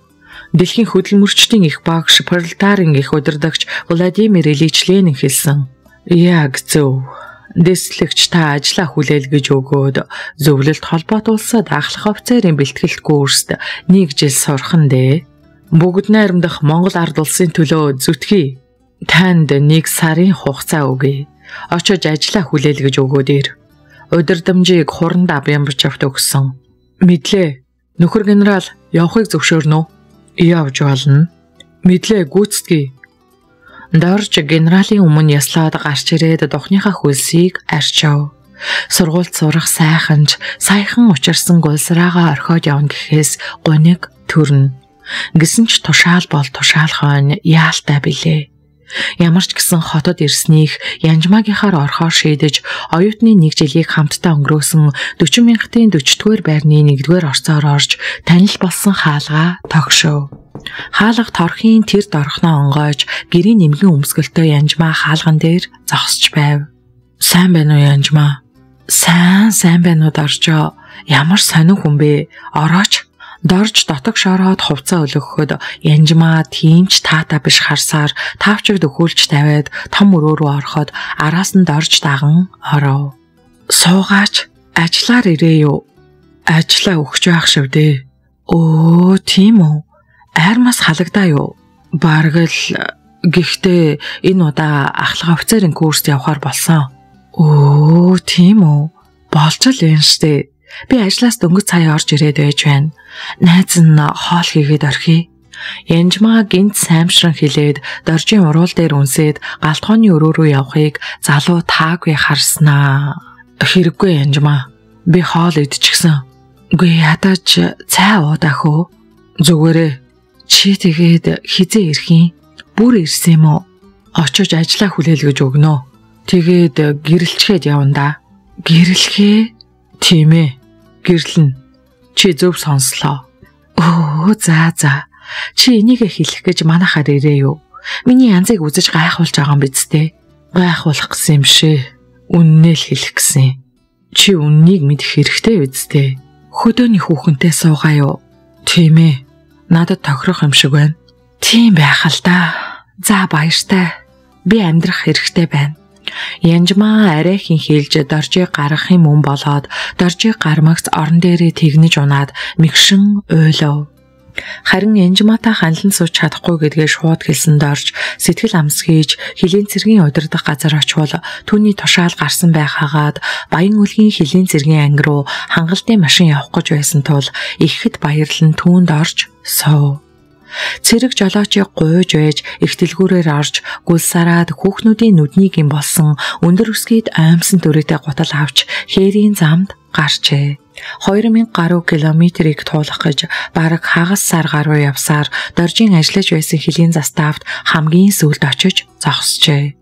Дэлхийн хөдөлмөрчдийн их багш пролетарын их удирдагч Владимир Ильич Ленин хэлсэн. Яг зөв. Дэслэгч та ажлаа хүлээл гэж өгөөд зөвлөлт холбоот улсад ахлах офицерын бэлтгэлт курст нэг жил сурах нь дээ. Бүгд найрамдах Монгол ард улсын төлөө зүтгэе. Танд нэг сарын хугацаа өгье. Очиж ажлаа хүлээл гэж өгөөд ир. Удирдамжийг хуранд Абьянбачавт өгсөн. Мэдлээ. Нөхөр генерал явахыг зөвшөөрнө үү? Явж болно. Мэдлээ гүйцэтгэе. Дорж генералийн өмнө яслаад гарч ирээд духныхаа хөлсийг арчав. Сургуульд сурах сайханч саяхан учирсан гулсраагаа орхиод явна гэхээс гуниг төрнө. Гисэн ч тушаал бол тушаал хойно яалтай билээ. Ямар ч гэсэн хотод ирснийх Янжмагийнхаар орхоор шийдэж оюутны нэг жилийг хамтдаа өнгөрөөсөн 40 мянгатын 40-р байрны 1-р орцоор орж танил болсон хаалга тогшов. Хаалга торхийн тэр дорхноо онгойж гэрийн нэмгэн өмсгөлтөө Янжмаа хаалган дээр зогсож байв. Сайн байна уу Янжмаа? Сайн сайн байна уу Доржоо? Ямар сонин хүн бэ? Орооч дорж дотог шороод хувцас өлгөхөд янжмаа тиймч таата биш харсаар тавчигд өхүүлж тавиад том өрөө рүү ороход араас нь дорж даган оров. Суугаач ажиллаар ирээ юу? Ажлаа өгч байх шив дээ. Өө тийм үү? Армас халагдаа юу? Бараг л гэхдээ энэ удаа ахлах офицерын курст явахаар болсон. Өө тийм үү? Болж л юм штэ. Би ажлаас дөнгөж цаа орж ирээд байж байна. Найз нь хоол хийгээд орхий. Янжмаа гинт саймшран хилээд доржийн уруул дээр үнсээд галтгооны өрөө рүү явахыг залуу таагүй харснаа. Хэрэггүй янжмаа. Би хоол идчихсэн. Үгүй ядаж цай уудах уу? Зүгээрээ чи тэгээд хизээ ирэх юм? Бүр ирсэн юм уу? Очиж ажиллаа хүлээл гэж өгнө. Тэгээд гэрэлчгээд явна да. Гэрэлхээ? Тийм ээ гэрлэн чи зөв сонслоо. Өө за за. Чи энийг хэлэх гэж манахаар ирээ юу? Миний янзыг үзэж гайхуулж байгаа юм биз дээ. Гайхуулах гэсэн юм шээ. Үннээ л хэлэх гэсэн. Чи үннийг мэдэх хэрэгтэй биз дээ. Хөдөөний хүүхэнтэй суугаа юу? Тийм ээ. Надад тохирох юм шиг байна. Тийм байх л да. За баяртай. Би амьдрах хэрэгтэй байна. Янжмаа арайхийн хэлж доржийг гаргахын мөн болоод доржийг гармагц орон дээрээ тэгнэж унаад мэгшин уйлав. Харин Янжмаатай ханлан сууж чадахгүй гэдгээ шууд хэлсэн дорж сэтгэл амс хийж хилийн цэргийн удирдах газар очивол түүний тушаал гарсан байхаагаад баян үлгийн хилийн цэргийн анги руу хангалттай машин явах гэж байсан тул ихэд баярлан түүнд орж суув. Цэрэг жолоочийг гуйж байж ихтэлгүүрээр орж гүлсараад хүүхнүүдийн нүднийг юм болсон өндөр өсгийд аимсан дүрээтэй гутал авч хээрийн замд гарчээ. 2000 гаруй километрийг туулах гэж бараг хагас сар гаруй явсаар доржин ажиллаж байсан хилийн заставт хамгийн сүүлд очиж зогсжээ.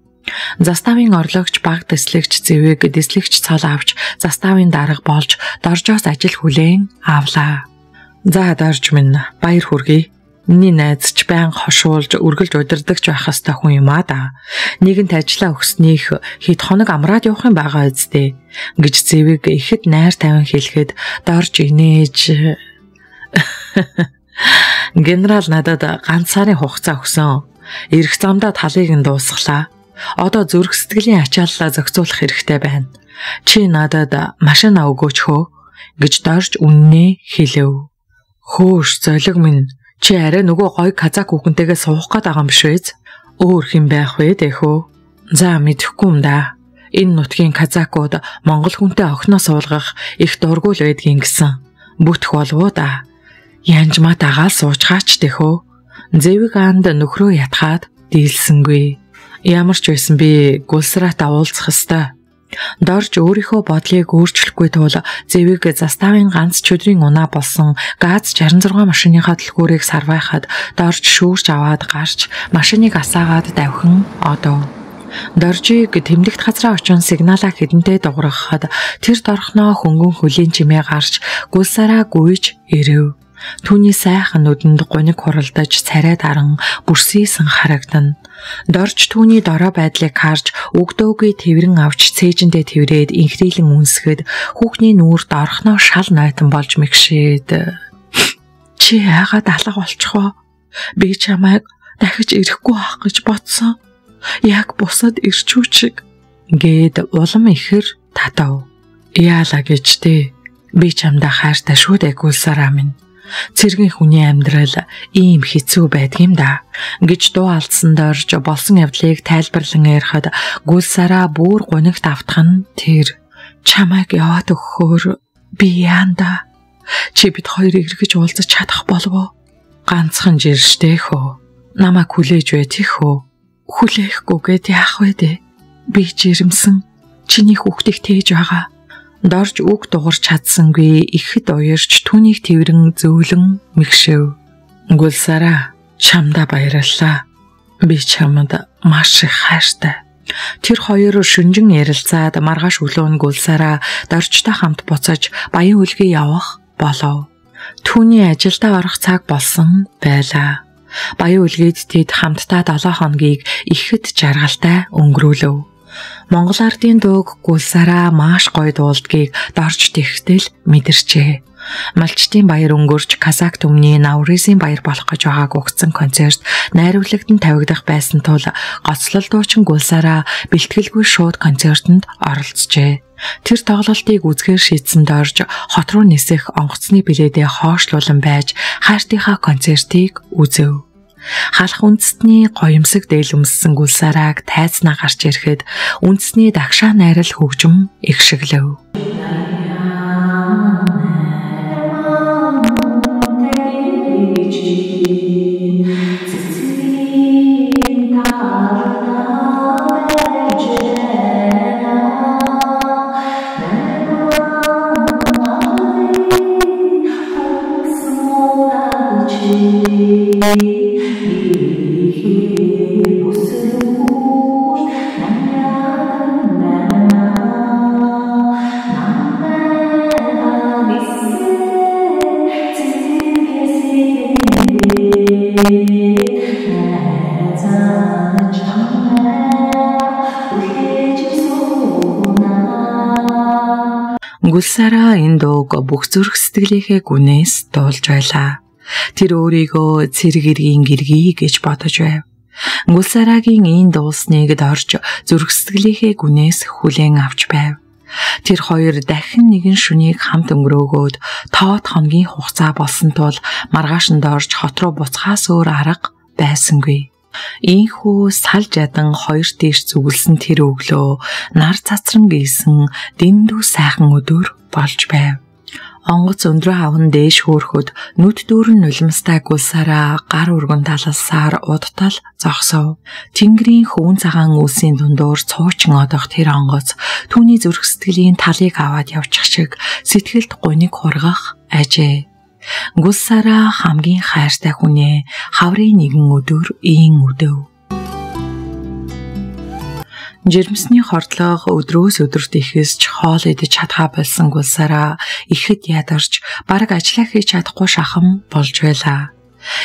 Заставын орлогч баг дэслэгч зэвэг дэслэгч цол авч заставын дарга болж доржоос ажил хүлээн авлаа. За дорж минь баяр хүргэе. Миний найз ч байн хошуулж үргэлж удирдахч байх хэвээр хүн юм аа да. Нэгэнт ажиллаа өгснийх хэд хоног амраад явах юм байгаа үсттэй гэж зэвэг ихэд найр тавин хэлэхэд дорж инээж Генерал надад ганц сарын хугацаа өгсөн. Ирэх замдаа талыг нь дуусглаа. Одоо зүрх сэтгэлийн ачааллаа зохицуулах хэрэгтэй байна. Чи надад машина өгөөч хөө гэж дорж үннээ хэлэв. Хөөш золиг минь Чи арай нөгөө гой казак хүүхэнтэйгээ суух гээд байгаа юм үү? Өөр хэм байх вэ тэхөө? За мэдэхгүй юм да. Энэ нутгийн казакууд монгол хүнтэй охиноо суулгах их дургуул байдгийн гисэн. Бүтх болов да. Янжмаа дагаал суучгаач тэхөө. Зэвэг анд нөхрөө ятгаад дийлсэнгүй. Ямар ч байсан би гулсраат уулзах хэвээр Дорж өөрийнхөө бодлыг өөрчлөхгүй тул зэвийг заставын ганц чөдрийн унаа болсон ГАЗ 66 машиныхаа дэлгүүрийг сарвайхад дорж шүүрч аваад гарч машиныг асаагаад давхин одов. Доржийг тэмдэгт газраа очин сигналаа хідэнтэй дуургахад тэр дорхноо хөнгөн хөлийн чимээ гарч гулсараа гүйж ирэв. Түүний сайхан нүдэнд гуниг хуралдаж царай даран бүрсийсэн харагдана. Дорж түүний дорой байдлыг харж өгдөөгүй тэрэн авч цээжиндээ тэрээд инхрийлэн үнсгэд хүүхний нүүр дорхноо шал нойтон болж мэгшээд чи яагаад алга болчихвоо? Би чамайг дахиж ирэхгүй байх гэж бодсон. Яг бусад ирчүүчиг Гээд улам ихэр татав. Яала гэж дээ. Би чамдаа хайртай шүү дээ гүлсараа минь. Цэргийн хүний амьдрал ийм хэцүү байдгийм да. Гэж дуу алдсан дорж болсон явдлыг тайлбарлан ярихад гүлсараа бүр гунигт автах нь тэр чамайг яваад өгөхөөр би яанда чи бид хоёрыг эргэж уулзаж чадах болов ганцхан жирштэй хөө. Намайг хүлээж бай тийхөө хүлээхгүйгээд яах вэ дээ? Би жирэмсэн. Чиний хүүхдийг тээж байгаа дорж үг дуурч чадсангүй ихэд уярч түүнийг тэрэн зөөлөн мэгшэв. Гүлсараа чамда баярлалаа. Би чамд маш их хайртай. Тэр хоёр шүнжин ярилцаад маргааш өглөө гүлсараа дорчтой хамт буцаж баян үлгээ явах болов. Түүний ажилдаа орох цаг болсон байлаа. Баян үлгээд тэд хамтдаа 7 хоногийг ихэд жаргалтай өнгөрүүлв. Монгол ардын дууг гулсараа маш гоё дуулдгийг дорж тэгтэл мэдэрчээ. Малчтын баяр өнгөрч Казак түмний Навризийн баяр болох гэж байгааг угтсан концерт найруулагдан тавигдах байсан тул гоцлол дуучин гулсараа бэлтгэлгүй шууд концертод оролцжээ. Тэр тоглолтыг үзгээр шийдсэн дорж хот руу нисэх онгоцны билетээ хоошлуулан байж хайртынхаа концертыг үзэв. Халах үндэстний гоёмсог дээлөмссөн гүлсарааг тайзнаа гарч ирэхэд үндэсний дагшаа найрал хөгжим ихшиглэв. Зүрх сэтгэлийнхээ гүнээс дуулж байлаа. Тэр өөрийгөө цэрэг иргийн гэргий гэж бодож байв. Гүлсарагийн энэ дуулсныг дорж зүрх сэтгэлийнхээ гүнээс хүлээн авч байв. Тэр хоёр дахин нэгэн шүнийг хамт өнгөрөөгөөд тоот хоногийн хугацаа болсон тул маргааш нь дорж хот руу буцхаас өөр арга байсангүй. Ийхүү салж ядан хоёр тийш зүгэлсэн тэр өглөө нар цацран гийсэн дэндүү сайхан өдөр болж байв. Онгоц өндрөө хаван дээш хөөрхөд нүд дүүрэн нулимстай гулсараа гар өргөн талалсаар удтал зогсов. Тэнгэрийн хөвөн цагаан үлсийн дундуур цуучин одох тэр онгоц түүний зүрх сэтгэлийн талыг аваад явчих шиг сэтгэлд гуник хургах ажээ. Гулсараа хамгийн хайртай хүнээ хаврын нэгэн өдөр ийн өдөв. Жирэмсний хордлого өдрөөс өдөрт ихэсч хоол идэж чадхаа болсон гулсараа ихэд ядарч бараг ажиллаа хийж чадахгүй шахам болж байлаа.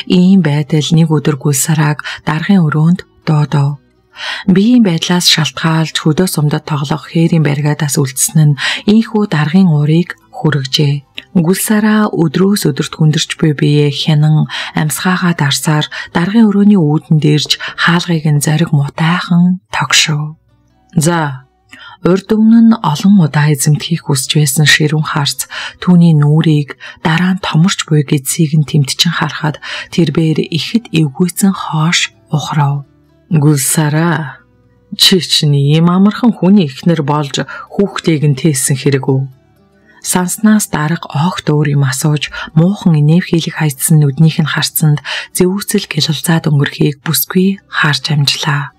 Ийм байдал нэг өдөр гулсарааг даргын өрөөнд доодов. Биеийн байдлаас шалтгаалж хөдөөс умдад тоглох хээрийн баригадаас үлдсэн нь ийхүү даргын уурыг хүргэжээ. Гүлсараа өдрөөс өдөрт хүндэрч буй биеэ хянан амьсгаагаа дарсаар даргын өрөөний үүдэн дээрж хаалгыг нь зориг мутайхан тогшов. За Урд өмнө нь олон удаа эзэмтхийг хүсэж байсан ширүүн харц түүний нүрийг дараа нь томорч буй гэдсийг нь тэмтчин харахад тэрбээр ихэд эвгүйцэн хоош ухрав. Гүлсараа чи чинь ийм амархан хүний ихнэр болж хүүхдийг нь тээсэн хэрэг үү? Санснаас дарга огт өөр юм асууж муухан инэв хийлэг хайцсан нүднийх нь харцсанд зэвүүцэл гэлэлцаад өнгөрхийг бүсгүй харж амжлаа.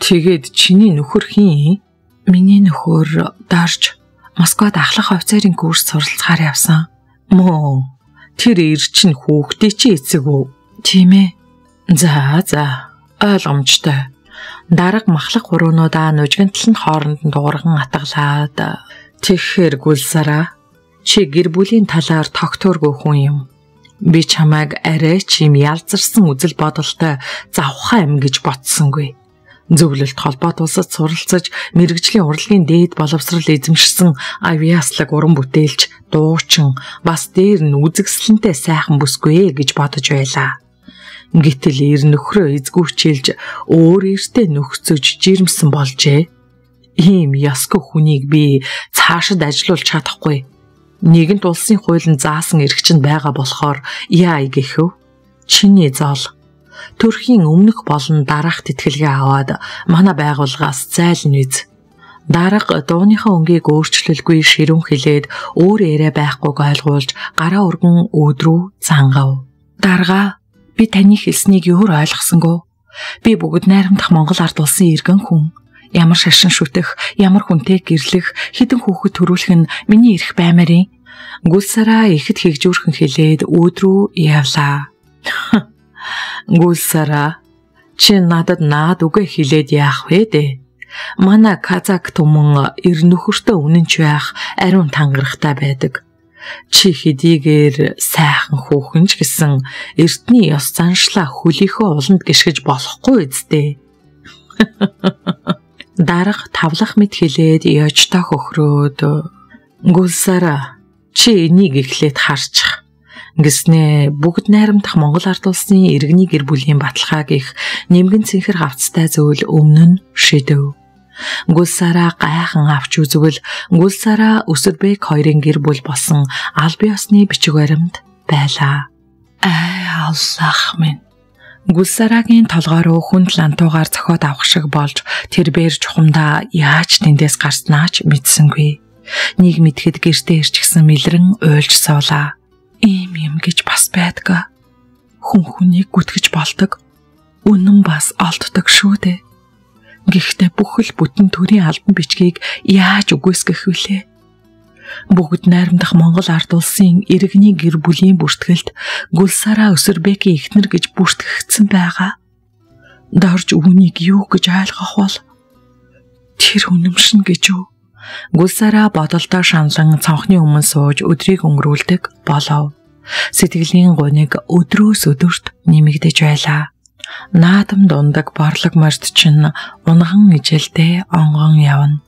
Тэгээд чиний нөхөр хин? Миний нөхөр дорж Москвад ахлах офицерын курс суралцахаар явсан. Мөө тэр ир чинь хүүхдээ чи эцэг үү? Тийм ээ. За за ойлгомжтой. Дарга махлах хуруунуудаа нүжгэнтэл нь хооронд нь дуурган атгалаад тэгэхээр гүлсараа Чи гэр бүлийн талаар тогтооргүй хүн юм. Би чамайг арай ч юм ялзарсан үзэл бодолтой завхаа юм гэж бодсонгүй. Зөвлөлт холбоот улсад суралцаж мэрэгжлийн урлагийн дээд боловсрал эзэмшсэн авиаслаг уран бүтээлч, дуучин бас дээр нь үзэгсэлэнтэй сайхан бүсгүй гэж бодож байлаа. Гэтэл ир нөхрөө эзгүүчилж өөр эртээ нөхцөж жирэмсэн болжээ. ийм ясгүй хүнийг би цаашид ажилуулж чадахгүй. Нэгэнт улсын хуулийн заасан эрхчэнд байгаа болохоор яа гэхв? Чиний зол. Төрхийн өмнөх болон дараах тэтгэлгээ аваад манай байгууллагаас зайлн үз. Дарга дууныхаа өнгийг өөрчлөлгүй ширүүн хилээд өөр яриа байхгүйг ойлгуулж гараа өргөн өөдрөө зангав. Дарга би таны хэлснийг өөр ойлгосонгүй. Би бүгд найрамдах Монгол ард улсын иргэн хүн ямар шашин шүтэх, ямар хүнтэй гэрлэх, хідэн хүүхэд төрүүлэх нь миний эрх баймарын. Гүлсараа ихэд хигжүүрхэн хэлээд өөдрөө явлаа. Гүлсараа чи надад наад үгэ хэлээд яах вэ дээ? Манай казак түмэн эр нөхөртөө үнэнч байх ариун тангарахтай байдаг. Чи хэдийгээр сайхан хүүхэнч гэсэн эртний ёс заншлаа хөлийнхөө уланд гიშгэж болохгүй үсттэй. дарга тавлах мэт хилээд ёжтой хөхрөөд гүлсара чи энийг эхлээд харчих гэснээ бүгд найрамдах Монгол ард улсын иргэний гэр бүлийн баталгааг их нэмгэн цэнхэр хавцтай зөвл өмнө нь шидэв. Гүлсараа гайхан авч үзвэл Гүлсараа Өсөрбек хоёрын гэр бүл болсон аль биесны бичиг баримт байлаа. Ай аллах минь Гүлсарагийн толгой руу хүнд лантуугаар зохиод авах шиг болж тэр бээр чухамдаа яаж тэндээс гарснаач мэдсэнгүй. Нэг мэдхэд гэртээ ирчихсэн мэлрэн уйлж суулаа. Ийм юм гэж бас байдгаа. Хүн хүнийг гүтгэж болдог. Үнэн бас олддог шүү дээ. Гэхдээ бүхэл бүтэн төрийн албан бичгийг яаж үгүйсгэх вүлээ? бүгд найрамдах Монгол ард улсын иргэний гэр бүлийн бүртгэлд Гүлсараа Өсөрбекийн эхнэр гэж бүртгэгдсэн байгаа. Дорж үүнийг юу гэж ойлгох бол тэр үнэмшин гэж үү? Гүлсараа бодолдоо шаналн цонхны өмнө сууж өдрийг өнгөрүүлдэг болов. Сэтгэлийн гуниг өдрөөс өдөрт нэмэгдэж байлаа. Наадам дундаг борлог морд чинь унган ижилдээ онгон явна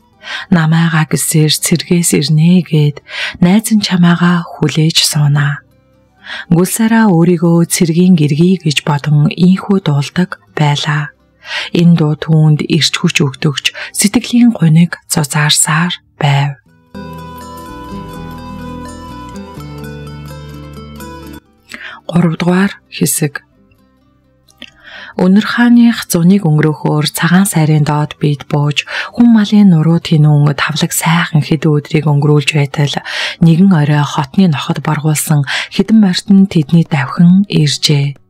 намайгаа гэсээр цэргээс ирнэ гэд найз нь чамаагаа хүлээж суунаа. Гүлсараа өөрийгөө цэргийн гэргий гэж бодон ийхүү дуулдаг байлаа. Энэ дуу түүнд ирч хүч өгдөгч сэтгэлийн гуниг цуцаарсаар байв. Гуравдугаар хэсэг Өнөр хааных зунийг өнгөрөөхөөр цагаан сайрын доод бийд бууж хүн малын нуруу тинүүн тавлаг сайхан хэд өдрийг өнгөрүүлж байтал нэгэн орой хотны ноход баргуулсан хідэн морьтон тэдний давхин иржээ.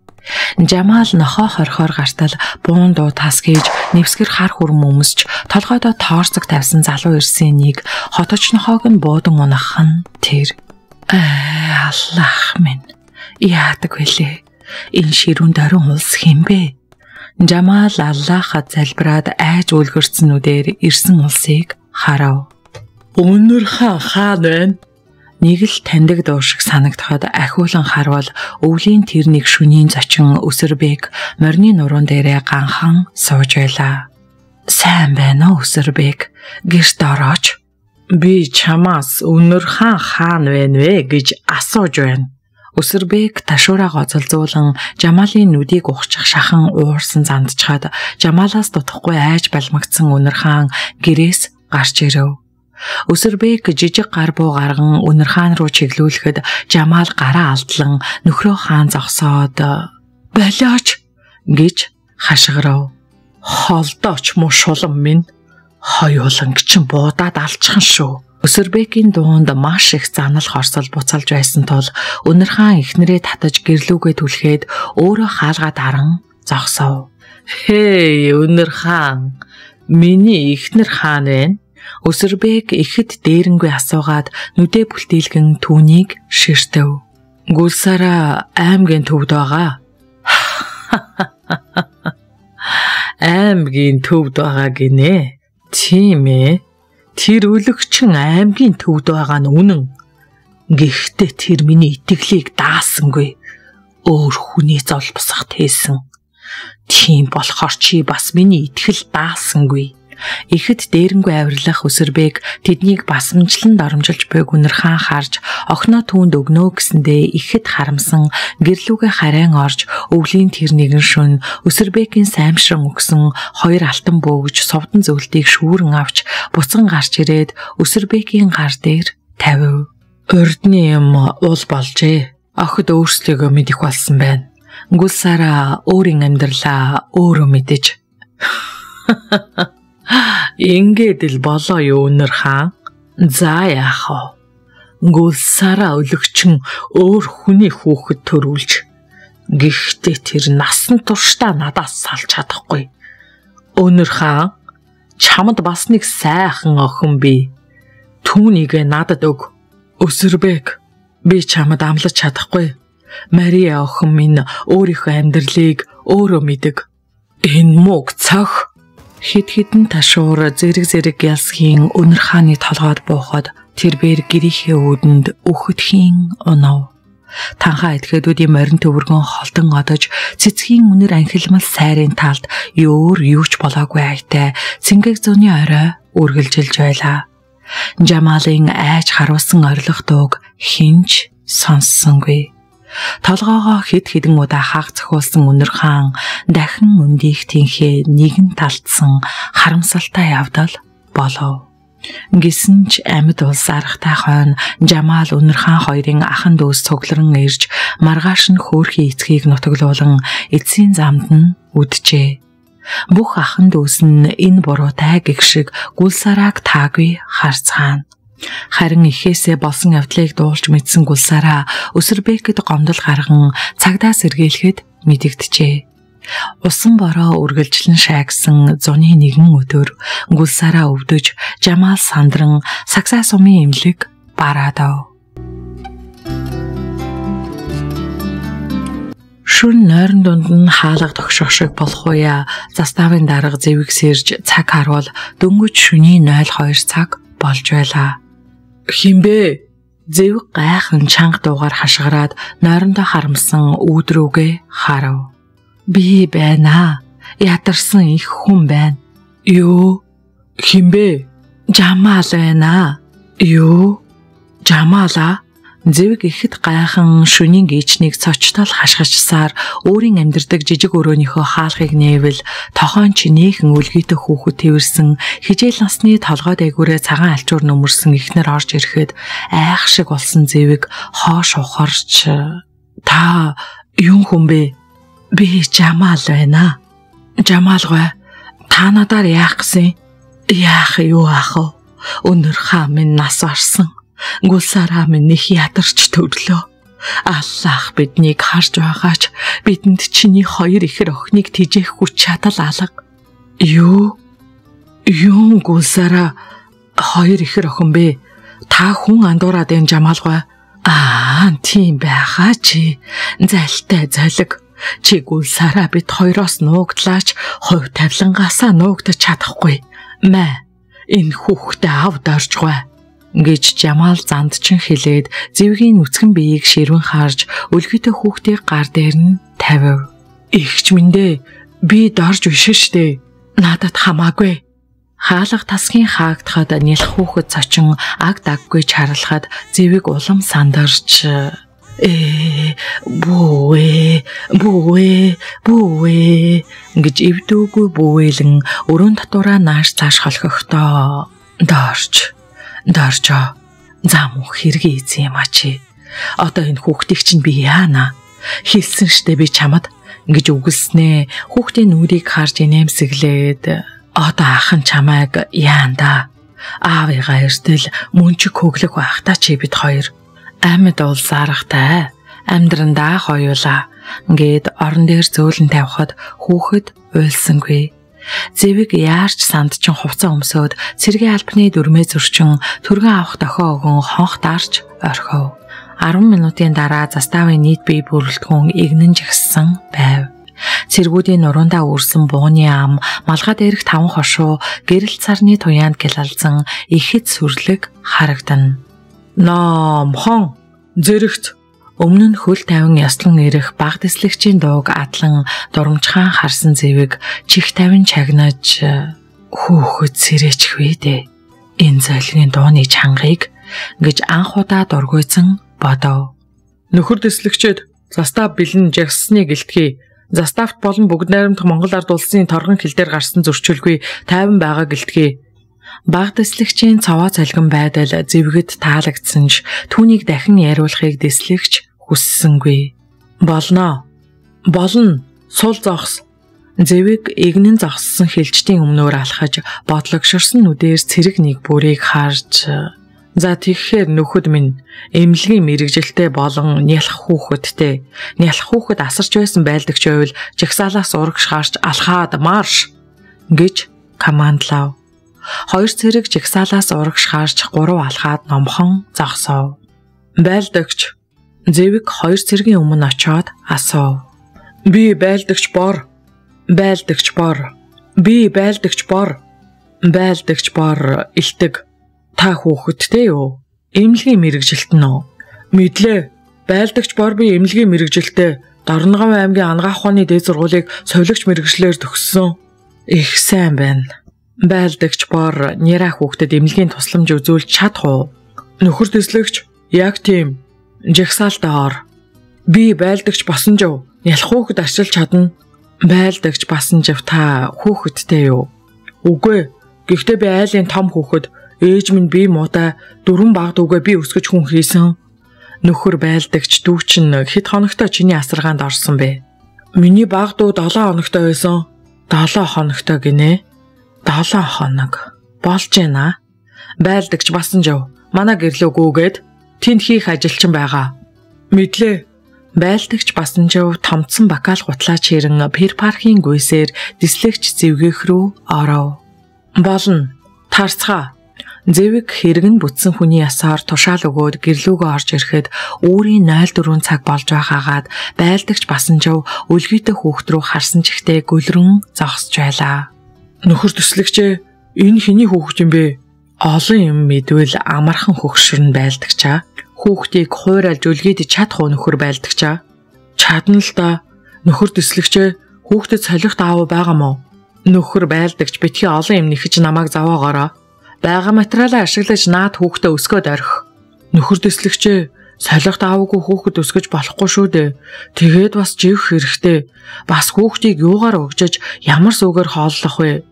Жамаал нохоо хорхоор гартал буун дуу тасгийж нэвсгэр хар хүрм өмсч толгойдоо тоорцог тавьсан залуу ирсэн нэг хоточ нохоог нь буудан унах нь тэр. Аллах минь яадаг вэлээ энэ ширүүн дөрөн улс хинбэ? Жамаал Аллахад залбираад айж үлгэрцнүүдээр ирсэн улсыг харав. Өнөр хаан хаан байна. Нэг л таньдаг дуу шиг санагдахад ахиулан харвал өвлийн тэр нэг шүнийн зочин Өсөрбек морины нуруунд дээрээ ганхан сууж байлаа. Сайн байна уу Өсөрбек? Гэрт орооч. Би чамаас өнөр хаан хаан байна вэ гэж асууж байна. Өсөрбек ташуураа гоцолзуулан Жамалын нүдийг ухчих шахан уурсан зандчаад Жамалаас дутхгүй айж балмагцсан Өнөр хаан гэрээс гарч ирэв. Өсөрбек жижиг гар буу гарган Өнөр хаан руу чиглүүлэхэд Жамал гараа алдлан нөхрөө хаан зогсоод болооч гэж хашгирав. Холдооч муу шулам минь хоёуланг чин буудаад алчхан шүү Өсөрбекийн дуунд маш их занал хорсол буцалж байсан тул Өнөр хаан ихнэрээ татаж гэрлүүгээ түлхээд өөрөө хаалгаа даран зогсов. Хей Өнөр хаан миний ихнэр хаан байна. Өсөрбек ихэд дээрэнгүй асуугаад нүдэ бүлтийлгэн түүнийг ширтэв. Гүлсара аймгийн төвд байгаа. Аймгийн төвд байгаа гинэ. Тийм ээ Тэр өлөгчин аймгийн төвд байгаа нь үнэн. Гэхдээ тэр миний итгэлийг даасангүй. Өөр хүний зол босгот хийсэн. Тийм болохоор чи бас миний итгэл даасангүй. Ихэд дээрэнгүй авирлах өсөрбэг тэднийг басамжлан доромжилж буйг үнэр хаан харж огноо түүнд өгнөө гэсэндээ ихэд харамсан гэрлүүгээ харайн орж өвлийн тэр нэгэн шүн өсөрбэгийн саймшран өгсөн хоёр алтан бөөгж совдон зөвлөлтийг шүүрэн авч буцан гарч ирээд өсөрбэгийн гар дээр тавив. Урдны юм уул болжээ. Охид өөрсдөө мэдих болсон байна. Гүлсараа өөрийн амьдралаа өөрөө мэдэж Ингээд л болоо юу өнөр хаан. За яах вэ? Гүлсараа өлөгчөн өөр хүний хүүхэд төрүүлж гэхдээ тэр насан туршдаа надаас салж чадахгүй. Өнөр хаан чамд бас нэг сайхан охин бий. Түүнийг надад өг. Өсөрбэг би чамд амлаж чадахгүй. Мария охин минь өөрийнхөө амьдралыг өөрөө мэдэг. Энэ мөг цах Хид хідэн ташуур зэрэг зэрэг ялсхийн өнөр хааны толгойд буухад тэрбэр гэрийнхээ үүдэнд өөхөдхийн унав. Танхаа этгээдүүдийн морин төвөргөн холдон одож цэцгийн үнэр анхилмал сайрын талд ёор юуч болоогүй айтай цэнгэг зүүнний орой үргэлжилж байлаа. Жамалын айж харуулсан орилох дууг хинч сонссонгүй. Толгоогоо хэд хэдэн удаа хаах зохиулсан Үнэр хаан дахин өндийх тэнхээ нэгэн талдсан харамсалтай явдал болов. Гисэн ч амьд улс аргатай хойно Жамал Үнэр хаан хоёрын ахан дүүс цугларн ирж маргааш нь хөөрхий эцгийг нутаглуулан эцсийн замд нь үджээ. Бүх ахан дүүс нь энэ буруутай гихшиг гүлсарааг таагүй харцгаана. Харин ихээсээ болсон явдлыг дуулж мэдсэн гулсараа Өсөрбекэд гомдол гарган цагдаа сэргийлэхэд мэдэгдэжээ. Усан бороо үргэлжлэн шаагсан зуны нэгэн өдөр гулсараа өвдөж Жамал сандран сагсаа сумын имлэг бараадав. Шүн нойрон дунд нь хаалга тогшох шиг болох уя заставын дарга зэвэг сэрж цаг харуул дөнгөж шүний 02 цаг болж байлаа. Химбэ? Зэв гайхан чанга дуугаар хашгираад нойрондоо харамсан өөдрөөгээ харав. Би байна. Ядарсан их хүн байна. Юу? Химбэ? Жамаал байна. Юу? Жамаала? Зэвэг ихэд гайхан шөнийн гीचнийг цочтол хашгичсаар өөрийн амьдардаг жижиг өрөөнийхөө хаалхыг нээвэл тохоон ч нээхэн үлгийтэй хүүхэд тэрсэн хижээл насны толгой дээгүүрээ цагаан альчуур нөмөрсөн ихнэр орж ирэхэд айх шиг болсон зэвэг хоош ухарч та юун хүн бэ? Би Жамаал байна. Жамаал гой та надаар яах гэсэн? Яах юу аах вэ? Өнөр хаа минь нас барсан Гүлсараа минь ядарч төрлөө. Аллах биднийг харж байгаач бидэнд чиний хоёр ихэр охиныг тижээх хүч чадал алга. Юу? Юу гүлсараа хоёр ихэр охин бэ? Та хүн андуураад энэ жамаалгүй. Аа, тийм байгаа чи. Зайлтай золиг. Чи гүлсараа бид хоёроос нуугдлаач хов тавлангаасаа нуугдаж чадахгүй. Мэ энэ хүүхдээ авд оржгүй гэж Жамал занд чин хэлээд зэвгийн нүцгэн биеийг ширвэн харж өлгийтэй хүүхдийг гар дээр нь тавив. Игч минь би дорж биш штэ. Надад хамаагүй. Хаалга тасгийн хаагдахад нялх хүүхэд цочин аг даггүй чарлахад зэвэг улам сандарч э бүүе бүүе бүүе гэж эвдүүгүй бүүэлэн өрөөнд татвараа нааш цааш холхохдоо дорч Доржоо. За мөн хэрэг ийзэн юм а чи. Одоо энэ хүүхдийг чинь би яана? Хэлсэн штэ би чамд гэж үгэлснээ. Хүүхдийн нүрийг харж инээмсэглээд одоо ахын чамайг яанда. Аавыгаа эртэл мөнчөг хөглөх байх та чи бид хоёр. Амьд бол зарахтай. Амьдрандаа хоёулаа. Ингээд орон дээр зөөлөн тавихад хүүхэд уйлсангүй Зэвэг яарч санд чин хувцас өмсөөд цэргийн албаны дүрмээ зөрчин түргэн авах дохио өгөн хонх дарж орхив. 10 минутын дараа заставын нийт бие бүрэлдэхүүн игнэн жигссэн байв. Цэргүүдийн нуруундаа үрсэн бууны ам, малгай дээрх таван хошуу, гэрэл царны туяанд гялалзан ихэд сүрлэг харагдана. Номхон зэрэгт Өмнө нь хөл тавин яслан ирэх баг дэслэгчийн дууг адлан дурамчхан харсан зэвэг чих тавин чагнаж Хөөхөд сэрээчих вэ дээ. Энэ золгийн дууны чангыг гэж анх удаа дургуйсан бодов. Нөхөр дэслэгчэд застав бэлэн жагссны гэлтгий заставт болон бүгд найрамдах Монгол ард улсын торгон хил дээр гарсан зөрчилгүй тайван байгаа гэлтгий баг дэслэгчийн цаваа цалган байдал зэвгэд таалагдсан ч түүнийг дахин яриулахыг дэслэгч хүссэнгүй. Болно. Болно. Сул зогс Зэвэг игнэн зогссон хилчтийн өмнөөр алхаж бодлогширсан нүдээр цэрэг нэг бүрийг харж за тэгэхээр нөхөд минь эмнэлгийн мэрэгжилтэй болон нялх хүүхэдтэй нялх хүүхэд асарч байсан байлдагч байвал жагсаалаас урагш харж алхаад марш гэж командлав. Хоёр цэрэг жагсаалаас урагш харж гурав алхаад номхон зогсов. Байлдагч. Зэвэг хоёр цэргийн өмнө очоод асуув. Би байлдагч бор. Байлдагч бор. Би байлдагч бор. Байлдагч бор илтэг. Та хүүхэдтэй юу? Эмнэлгийн мэрэгжилт нь үү мэдлээ. Байлдагч бор би эмнэлгийн мэрэгжилтэй Дорногов аймгийн ангаах ухааны дээд сургуулийг совилогч мэрэгчлэр төгссөн. Их сайн байна байлдагч бор нэраа хүүхдэд эмнэлгийн тусламж үзүүлж чадах уу нөхөр төслөгч яг тийм жагсаалтаа ор би байлдагч босон жив нялх хүүхэд арчилж чадна байлдагч басан жив та хүүхэдтэй юу? Үгүй. Гэхдээ би айлын том хүүхэд. Ээж минь би муудаа дөрвөн баг дүүгээ би өсгөж хүн хийсэн. Нөхөр байлдагч дүү чинь хэд хоногтой чиний асаргаанд орсон бэ? Миний баг дүү 7 хоногтой байсан. 7 хоногтой гинэ? 7 хоног. Болж байна. Байлдагч басан жив. Манай гэрлөө гүгээд тэнд хийх ажилчин байгаа. Мэдлээ. Байлдагч басан жив томцсон бакал гутлаач хэрэн пер паркийн гүйсээр дислэгч зэвгэх рүү оров. Болно. Тарцгаа. Зэвэг хэрэгэн бүтсэн хүний ясаар тушаал өгөөд гэрлүүгөө орж ирэхэд үүрийн 04 цаг болж байхаагаад байлдагч басан жив өлгийтэй хүүхд рүү харсан чихтэй гөлрөн зогсож байлаа. Нөхөр төслөгчөө энэ хэний хүүхд юм бэ? Олон юм мэдвэл амархан хөгшөрн байлдагчаа хүүхдийг хуурайлж үлгийд чадах уу нөхөр байлдагчаа? Чадна л да. Нөхөр төслөгчөө хүүхдэд солих даав байгаа мó? Нөхөр байлдагч битгий олон юм нэхэж намайг заваагаараа. Бага материалаа ашиглаж наад хүүхдээ өсгөөд орхих. Нөхөр төслөгчөө солих даавгүй хүүхэд өсгөж болохгүй шүү дээ. Тэгээд бас живх хэрэгтэй. Бас хүүхдийг юугаар өгчөж ямар сүгээр хооллох вэ?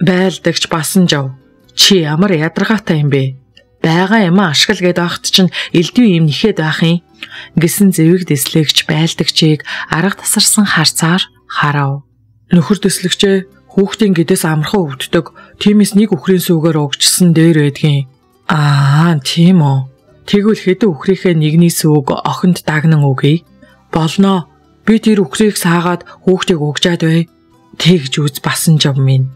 Байлдагч басан жав. Чи ямар ядаргаатай юм бэ? байгаа юм ашигла гээд байхад чинь элдв юм нэхэд байх юм гэсэн зэвэг дэслэгч байлдагчийг арга тасарсан харцаар харав. Нөхөр дэслэгчээ хүүхдийн гэдээс амархан өвддөг. Тимээс нэг үхрийн сүгээр өгчсөн дээр байдгийн. Аа, тийм үү. Тэгвэл хэдэн үхрийнхээ нэгний сүг охинд дагнан өгье. Болноо. Би тэр үхрийг саагаад хүүхдийг өгчаад бай. Тэгж үз басан жав минь.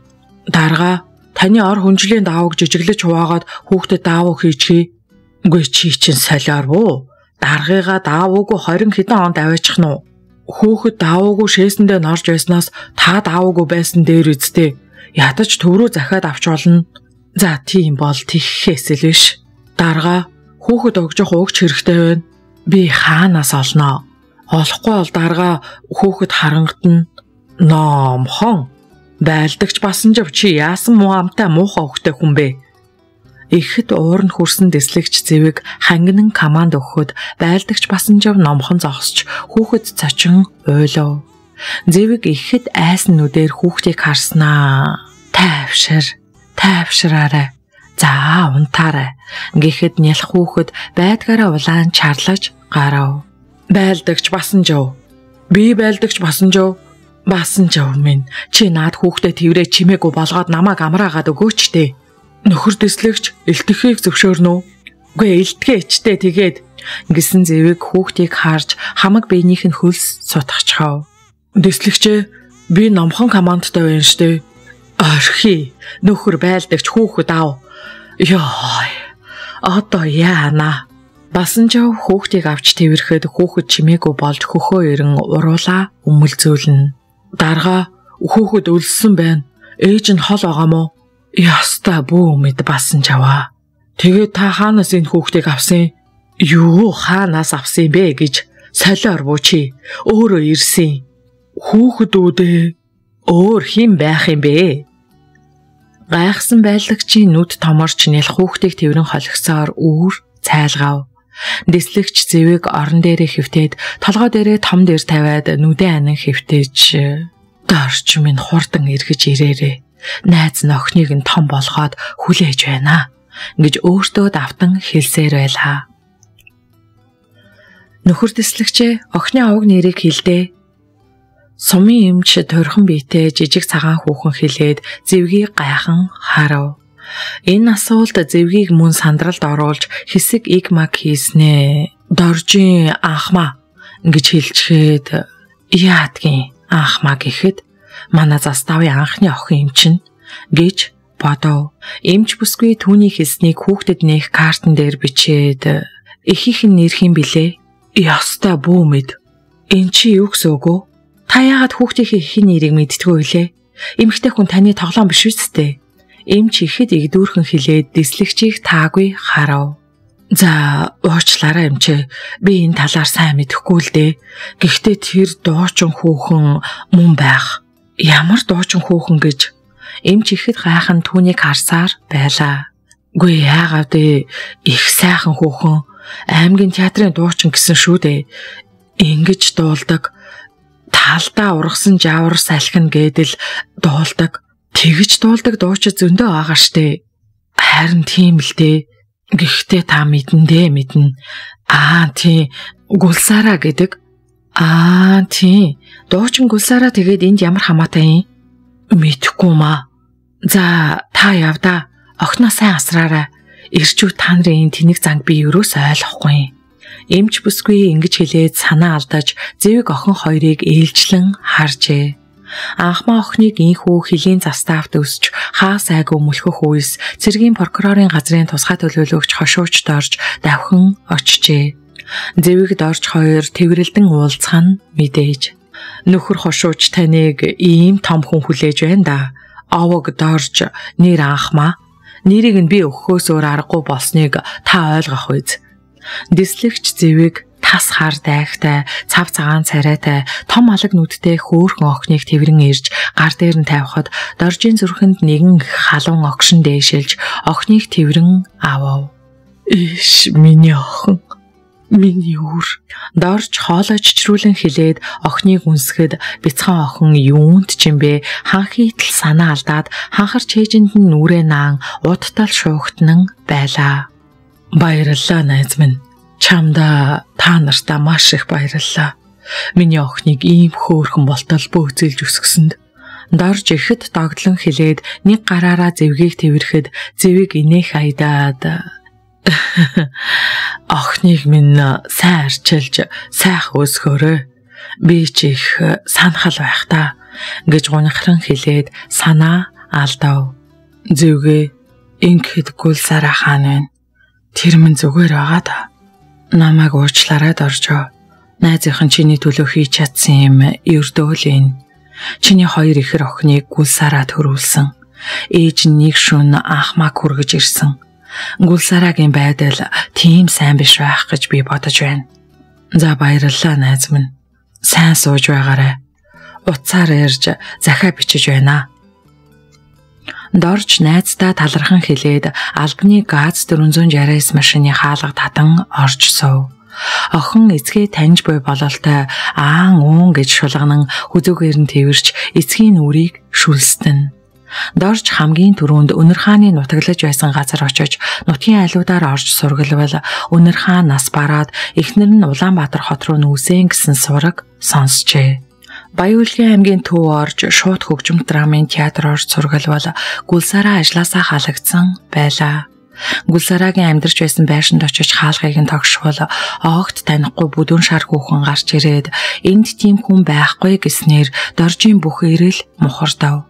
Дарга Таны ор хүнжлийн даавууг жижиглэж хуваагаад хүүхдэд даавуу хийчихье. Үгүй чи чинь солиор буу. Даргыгаа даавуугүй 20 хэдэн онд аваачих нь уу? Хүүхэд даавуугүй шээсэндээ норж байснаас та даавуугүй байсан дээр үсттэй. Ядаж төв рүү захиад авч болно. За тийм бол тэгхээс л биш. Дарга хүүхэд өгжих уугч хэрэгтэй байна. Би хаанаас олноо? Олохгүй бол дарга хүүхэд харангатна. Номхон Байлдагч басан жав чи яасан муу амтай муухай хөхтэй хүн бэ? Ихэд уур нь хүрсэн дэслэгч зэвэг хангинан команд өгөхөд байлдагч басан жав номхон зогсож хүүхэд цочин уйлав. Зэвэг ихэд айсан нүдээр хүүхдийг харснаа. Тайвшир, тайвшираарай. За унтаарай. Гэхдээ нялх хүүхэд байдгаараа улаан чарлаж гарав. Байлдагч басан жав. Би байлдагч басан жав Баасан жав минь чи наад хүүхдээ тэрвэрээ чимээгүй болгоод намайг амраагаад өгөөч дээ. Нөхөр дэслэгч элтгэхийг зөвшөөрнө үү? Үгүй элтгээчтэй тэгээд гисэн зэвэг хүүхдийг харж хамаг биенийх нь хөлс сутгачхав. Дэслэгчээ би номхон командтай байна штэ. Орхи нөхөр байлдагч хүүхэд ав. Йой. Одоо яана. Басан жав хүүхдийг авч тэрхэд хүүхэд чимээгүй болж хөхөө ирэн уруулаа өмөлзүүлнэ дарга хүүхэд өлссөн байна. Ээж нь хол байгаа мó? Яста бүү мэд басан чаваа. Тэгээд та хаанаас энэ хүүхдийг авсан? Юу хаанаас авсан бэ гэж солиор буу чи өөрөө ирсэн. Хүүхэд үүдээ өөр хэн байх юм бэ? Гайхсан байлагчийн нүд томорч нэл хүүхдийг тэрэн холгосоор үүр цайлгав. Дэслэгч зэвэг орон дээрээ хөвтөөд толгой дээрээ том дээр тавиад нүдэн анин хөвтөөж дорч минь хурдан эргэж ирээрээ. Найз нөхнийг нь том болгоод хүлээж байна гэж өөртөө давтан хэлсээр байлаа. Нөхөр дэслэгчээ охины овг нэрийг хэлдээ. Сумын эмч төрхөн биетэй жижиг цагаан хүүхэн хэлээд зэвгийг гайхан харав. Энэ асуулт зэвгийг мөн сандралд оруулж хэсэг игмаг хийснэ. Доржийн анхмаа гэж хэлчихэд яадгийн анхмаа гэхэд манай заставын анхны охин эмчин гэж бодов. Эмч бүсгүй түүний хэлснийг хүүхдэд нээх картан дээр бичээд эхийнх нь нэрх юм билээ. Яста бүү мэд. Эн чи юу гэсэн үг вэ? Та яагаад хүүхдийнхээ эхийн нэрийг мэдтгүү вэ? Эмэгтэй хүн таны тоглоом биш үсттэй эмч ихэд игдүүрхэн хилээд дислэгчийг таагүй харав. За уучлаарай эмчээ. Би энэ талаар сайн мэдэхгүй л дээ. Гэхдээ тэр дуучин хүүхэн мөн байх. Ямар дуучин хүүхэн гэж эмч ихэд гайхан түүнийг харсаар байлаа. Гүй яагаад ээ их сайхан хүүхэн аймгийн театрын дуучин гэсэн шүү дээ. Ингиж дуулдаг. Талдаа ургасан жавар салхин гэдэл дуулдаг. Тэгж дуулдаг дуучид зөндөө байгаа штэ. Харин тийм л дээ. Гэхдээ та мэдэн дээ мэднэ. Аа тий гулсараа гэдэг. Аа тий дуучин гулсараа тэгээд энд ямар хамаатай юм? Мэдхгүй маа. За та явда. Охноо сайн асраарай. Ирчүү та нарын тэнэг занг би юурээс ойлгохгүй юм. Эмч бүсгүй ингэж хэлээд санаа алдаж зэвэг охин хоёрыг ээлжлэн харжээ. Анхмаа охиныг инхүү хөлийн застаавт өсч хаа сайгүй мөлхөх үес цэргийн прокурорын газрын тусгай төлөөлөгч хошууч дорж давхин очжээ. Зэвэг дорж хоёр тэрвэрлдэн уулзах нь мэдээж. Нөхөр хошууч таныг ийм том хүн хүлээж байна да. Овог дорж нэр анхмаа нэрийг нь би өгөхөөс өөр аргагүй болсныг та ойлгох үз. Дислэгч зэвэг тас хар дайгтай, цав цагаан царайтай, том алаг нүдтэй хөөхөн охиныг тэрэн ирж гар дээр нь тавихад доржийн зүрхэнд нэгэн халуун огшин дээшилж охиныг тэрэн авав. Иш миний охин миний үр. Дорж хоолой чичрүүлэн хилээд охиныг үнсгэд бяцхан охин юунд ч юм бэ? Ханхитл санаа алдаад ханхар чэйжэнд нь нүрээ наан удтал шуугтнан байлаа. Баярлалаа найз минь Чамда та нартаа маш их баярлалаа. Миний охиныг ийм хөөрхөн болтол бөөцөлж өсгсөнд дорж ихэд догдлон хилээд нэг гараараа зэвгийг тэрхэд зэвийг инээх айдаад охиныг минь сайн арчилж сайх өсгөөрэй. Би ч их санахал байх та гэж гунхран хилээд санаа алдав. Зэвгээ ингэхэд гүлсараа хаан байна. Тэр минь зүгээр байгаа да намайг уучлаарай доржоо. Найзынхан чиний төлөө хийж чадсан юм ердөө л энэ. Чиний хоёр ихэр охиныг гүлсараа төрүүлсэн. Ээж нь нэг шүн анхмаг хүргэж ирсэн. Гүлсарагийн байдал тийм сайн биш байх гэж би бодож байна. За баярлалаа найз минь. Сайн сууж байгаарай. Уцаар ярьж захаа бичиж байна дорж найздаа талархан хэлээд албаны ГАЗ 469 машины хаалга татан орж суув. Охин эцгээ таньж буй бололтой аан уун гэж шулганан хүзүүгээр нь тэрвэрч эцгийн үрийг шүлстэн. Дорж хамгийн түрүүнд Өнөр хааны нутаглаж байсан газар очиж нутгийн айлуудаар орж сургалвал Өнөр хаан нас бараад эхнэр нь Улаанбаатар хот руу нүүсэн гэсэн сураг сонсчээ. Баяуулгын аймгийн төв орж шууд хөгжим драмын театр орж сургалвал Гүлсараа ажлаасаа халагдсан байлаа. Гүлсарагийн амьдарч байсан байшинд очиж хаалгыг нь тогшвол огт танихгүй бүдүүн шар хүүхэн гарч ирээд энд тийм хүн байхгүй гэснээр доржийн бүх ирэл мухардав.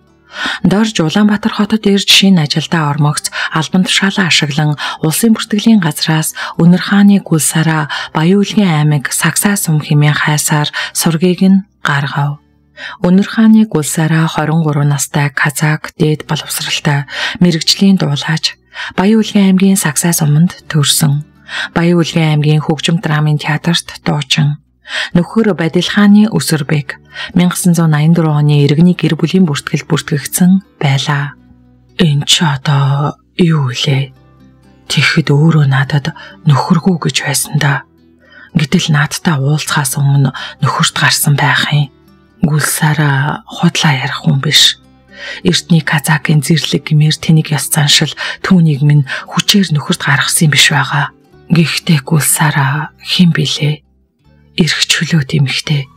Дорж Улаанбаатар хотод ирж шинэ ажилдаа ормогц албан тушаалаа ашиглан улсын бүртгэлийн газраас Өнөр хааны гүлсараа Баяуулгын аймаг Сагсаа сум хэмээн хайсаар сургийг нь гаргав. Өнөр хааны гулсараа 23 настай казак дээд боловсралтай мэрэгжлийн дуулаач Баян Улгийн аймгийн Сагсай суманд төрсөн. Баян Улгийн аймгийн хөгжим драмын театрт дуучин. Нөхөр Бадил хааны Өсөрбек 1984 оны иргэний гэр бүлийн бүртгэлд бүртгэгдсэн байлаа. энэ ч одоо юу вэ? Тэгэхэд өөрөө надад нөхөргөө гэж байсан да. Гэтэл наадтай уулзахаас өмнө нөхөрт гарсан байх юм. Гүлсара худлаа ярих хүн биш. Эртний казакын зэрлэг гэмээр тэнийг яс заншил түүнийг минь хүчээр нөхөрт гаргасан биш байгаа. Гэхдээ Гүлсара хэн билээ? Ирэх чөлөөт эмэгтэй.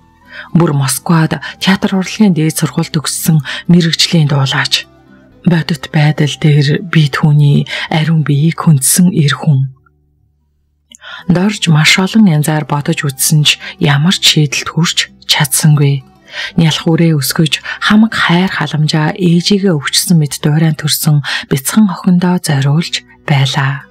Бүр Москвад театр урлагийн дээд сургууль төгссөн мэрэгжлийн дуулаач бодит байдал дээр би түүний ариун биеийг хүндсэн эр хүн. Дорж маш олон янзаар бодож үзсэн ч ямар ч шийдэлд хүрч чадсангүй. Нялх үрээ өсгөж хамаг хайр халамжаа ээжигээ өвчсөн мэд дуурайн төрсөн бяцхан охиндоо зориулж байлаа.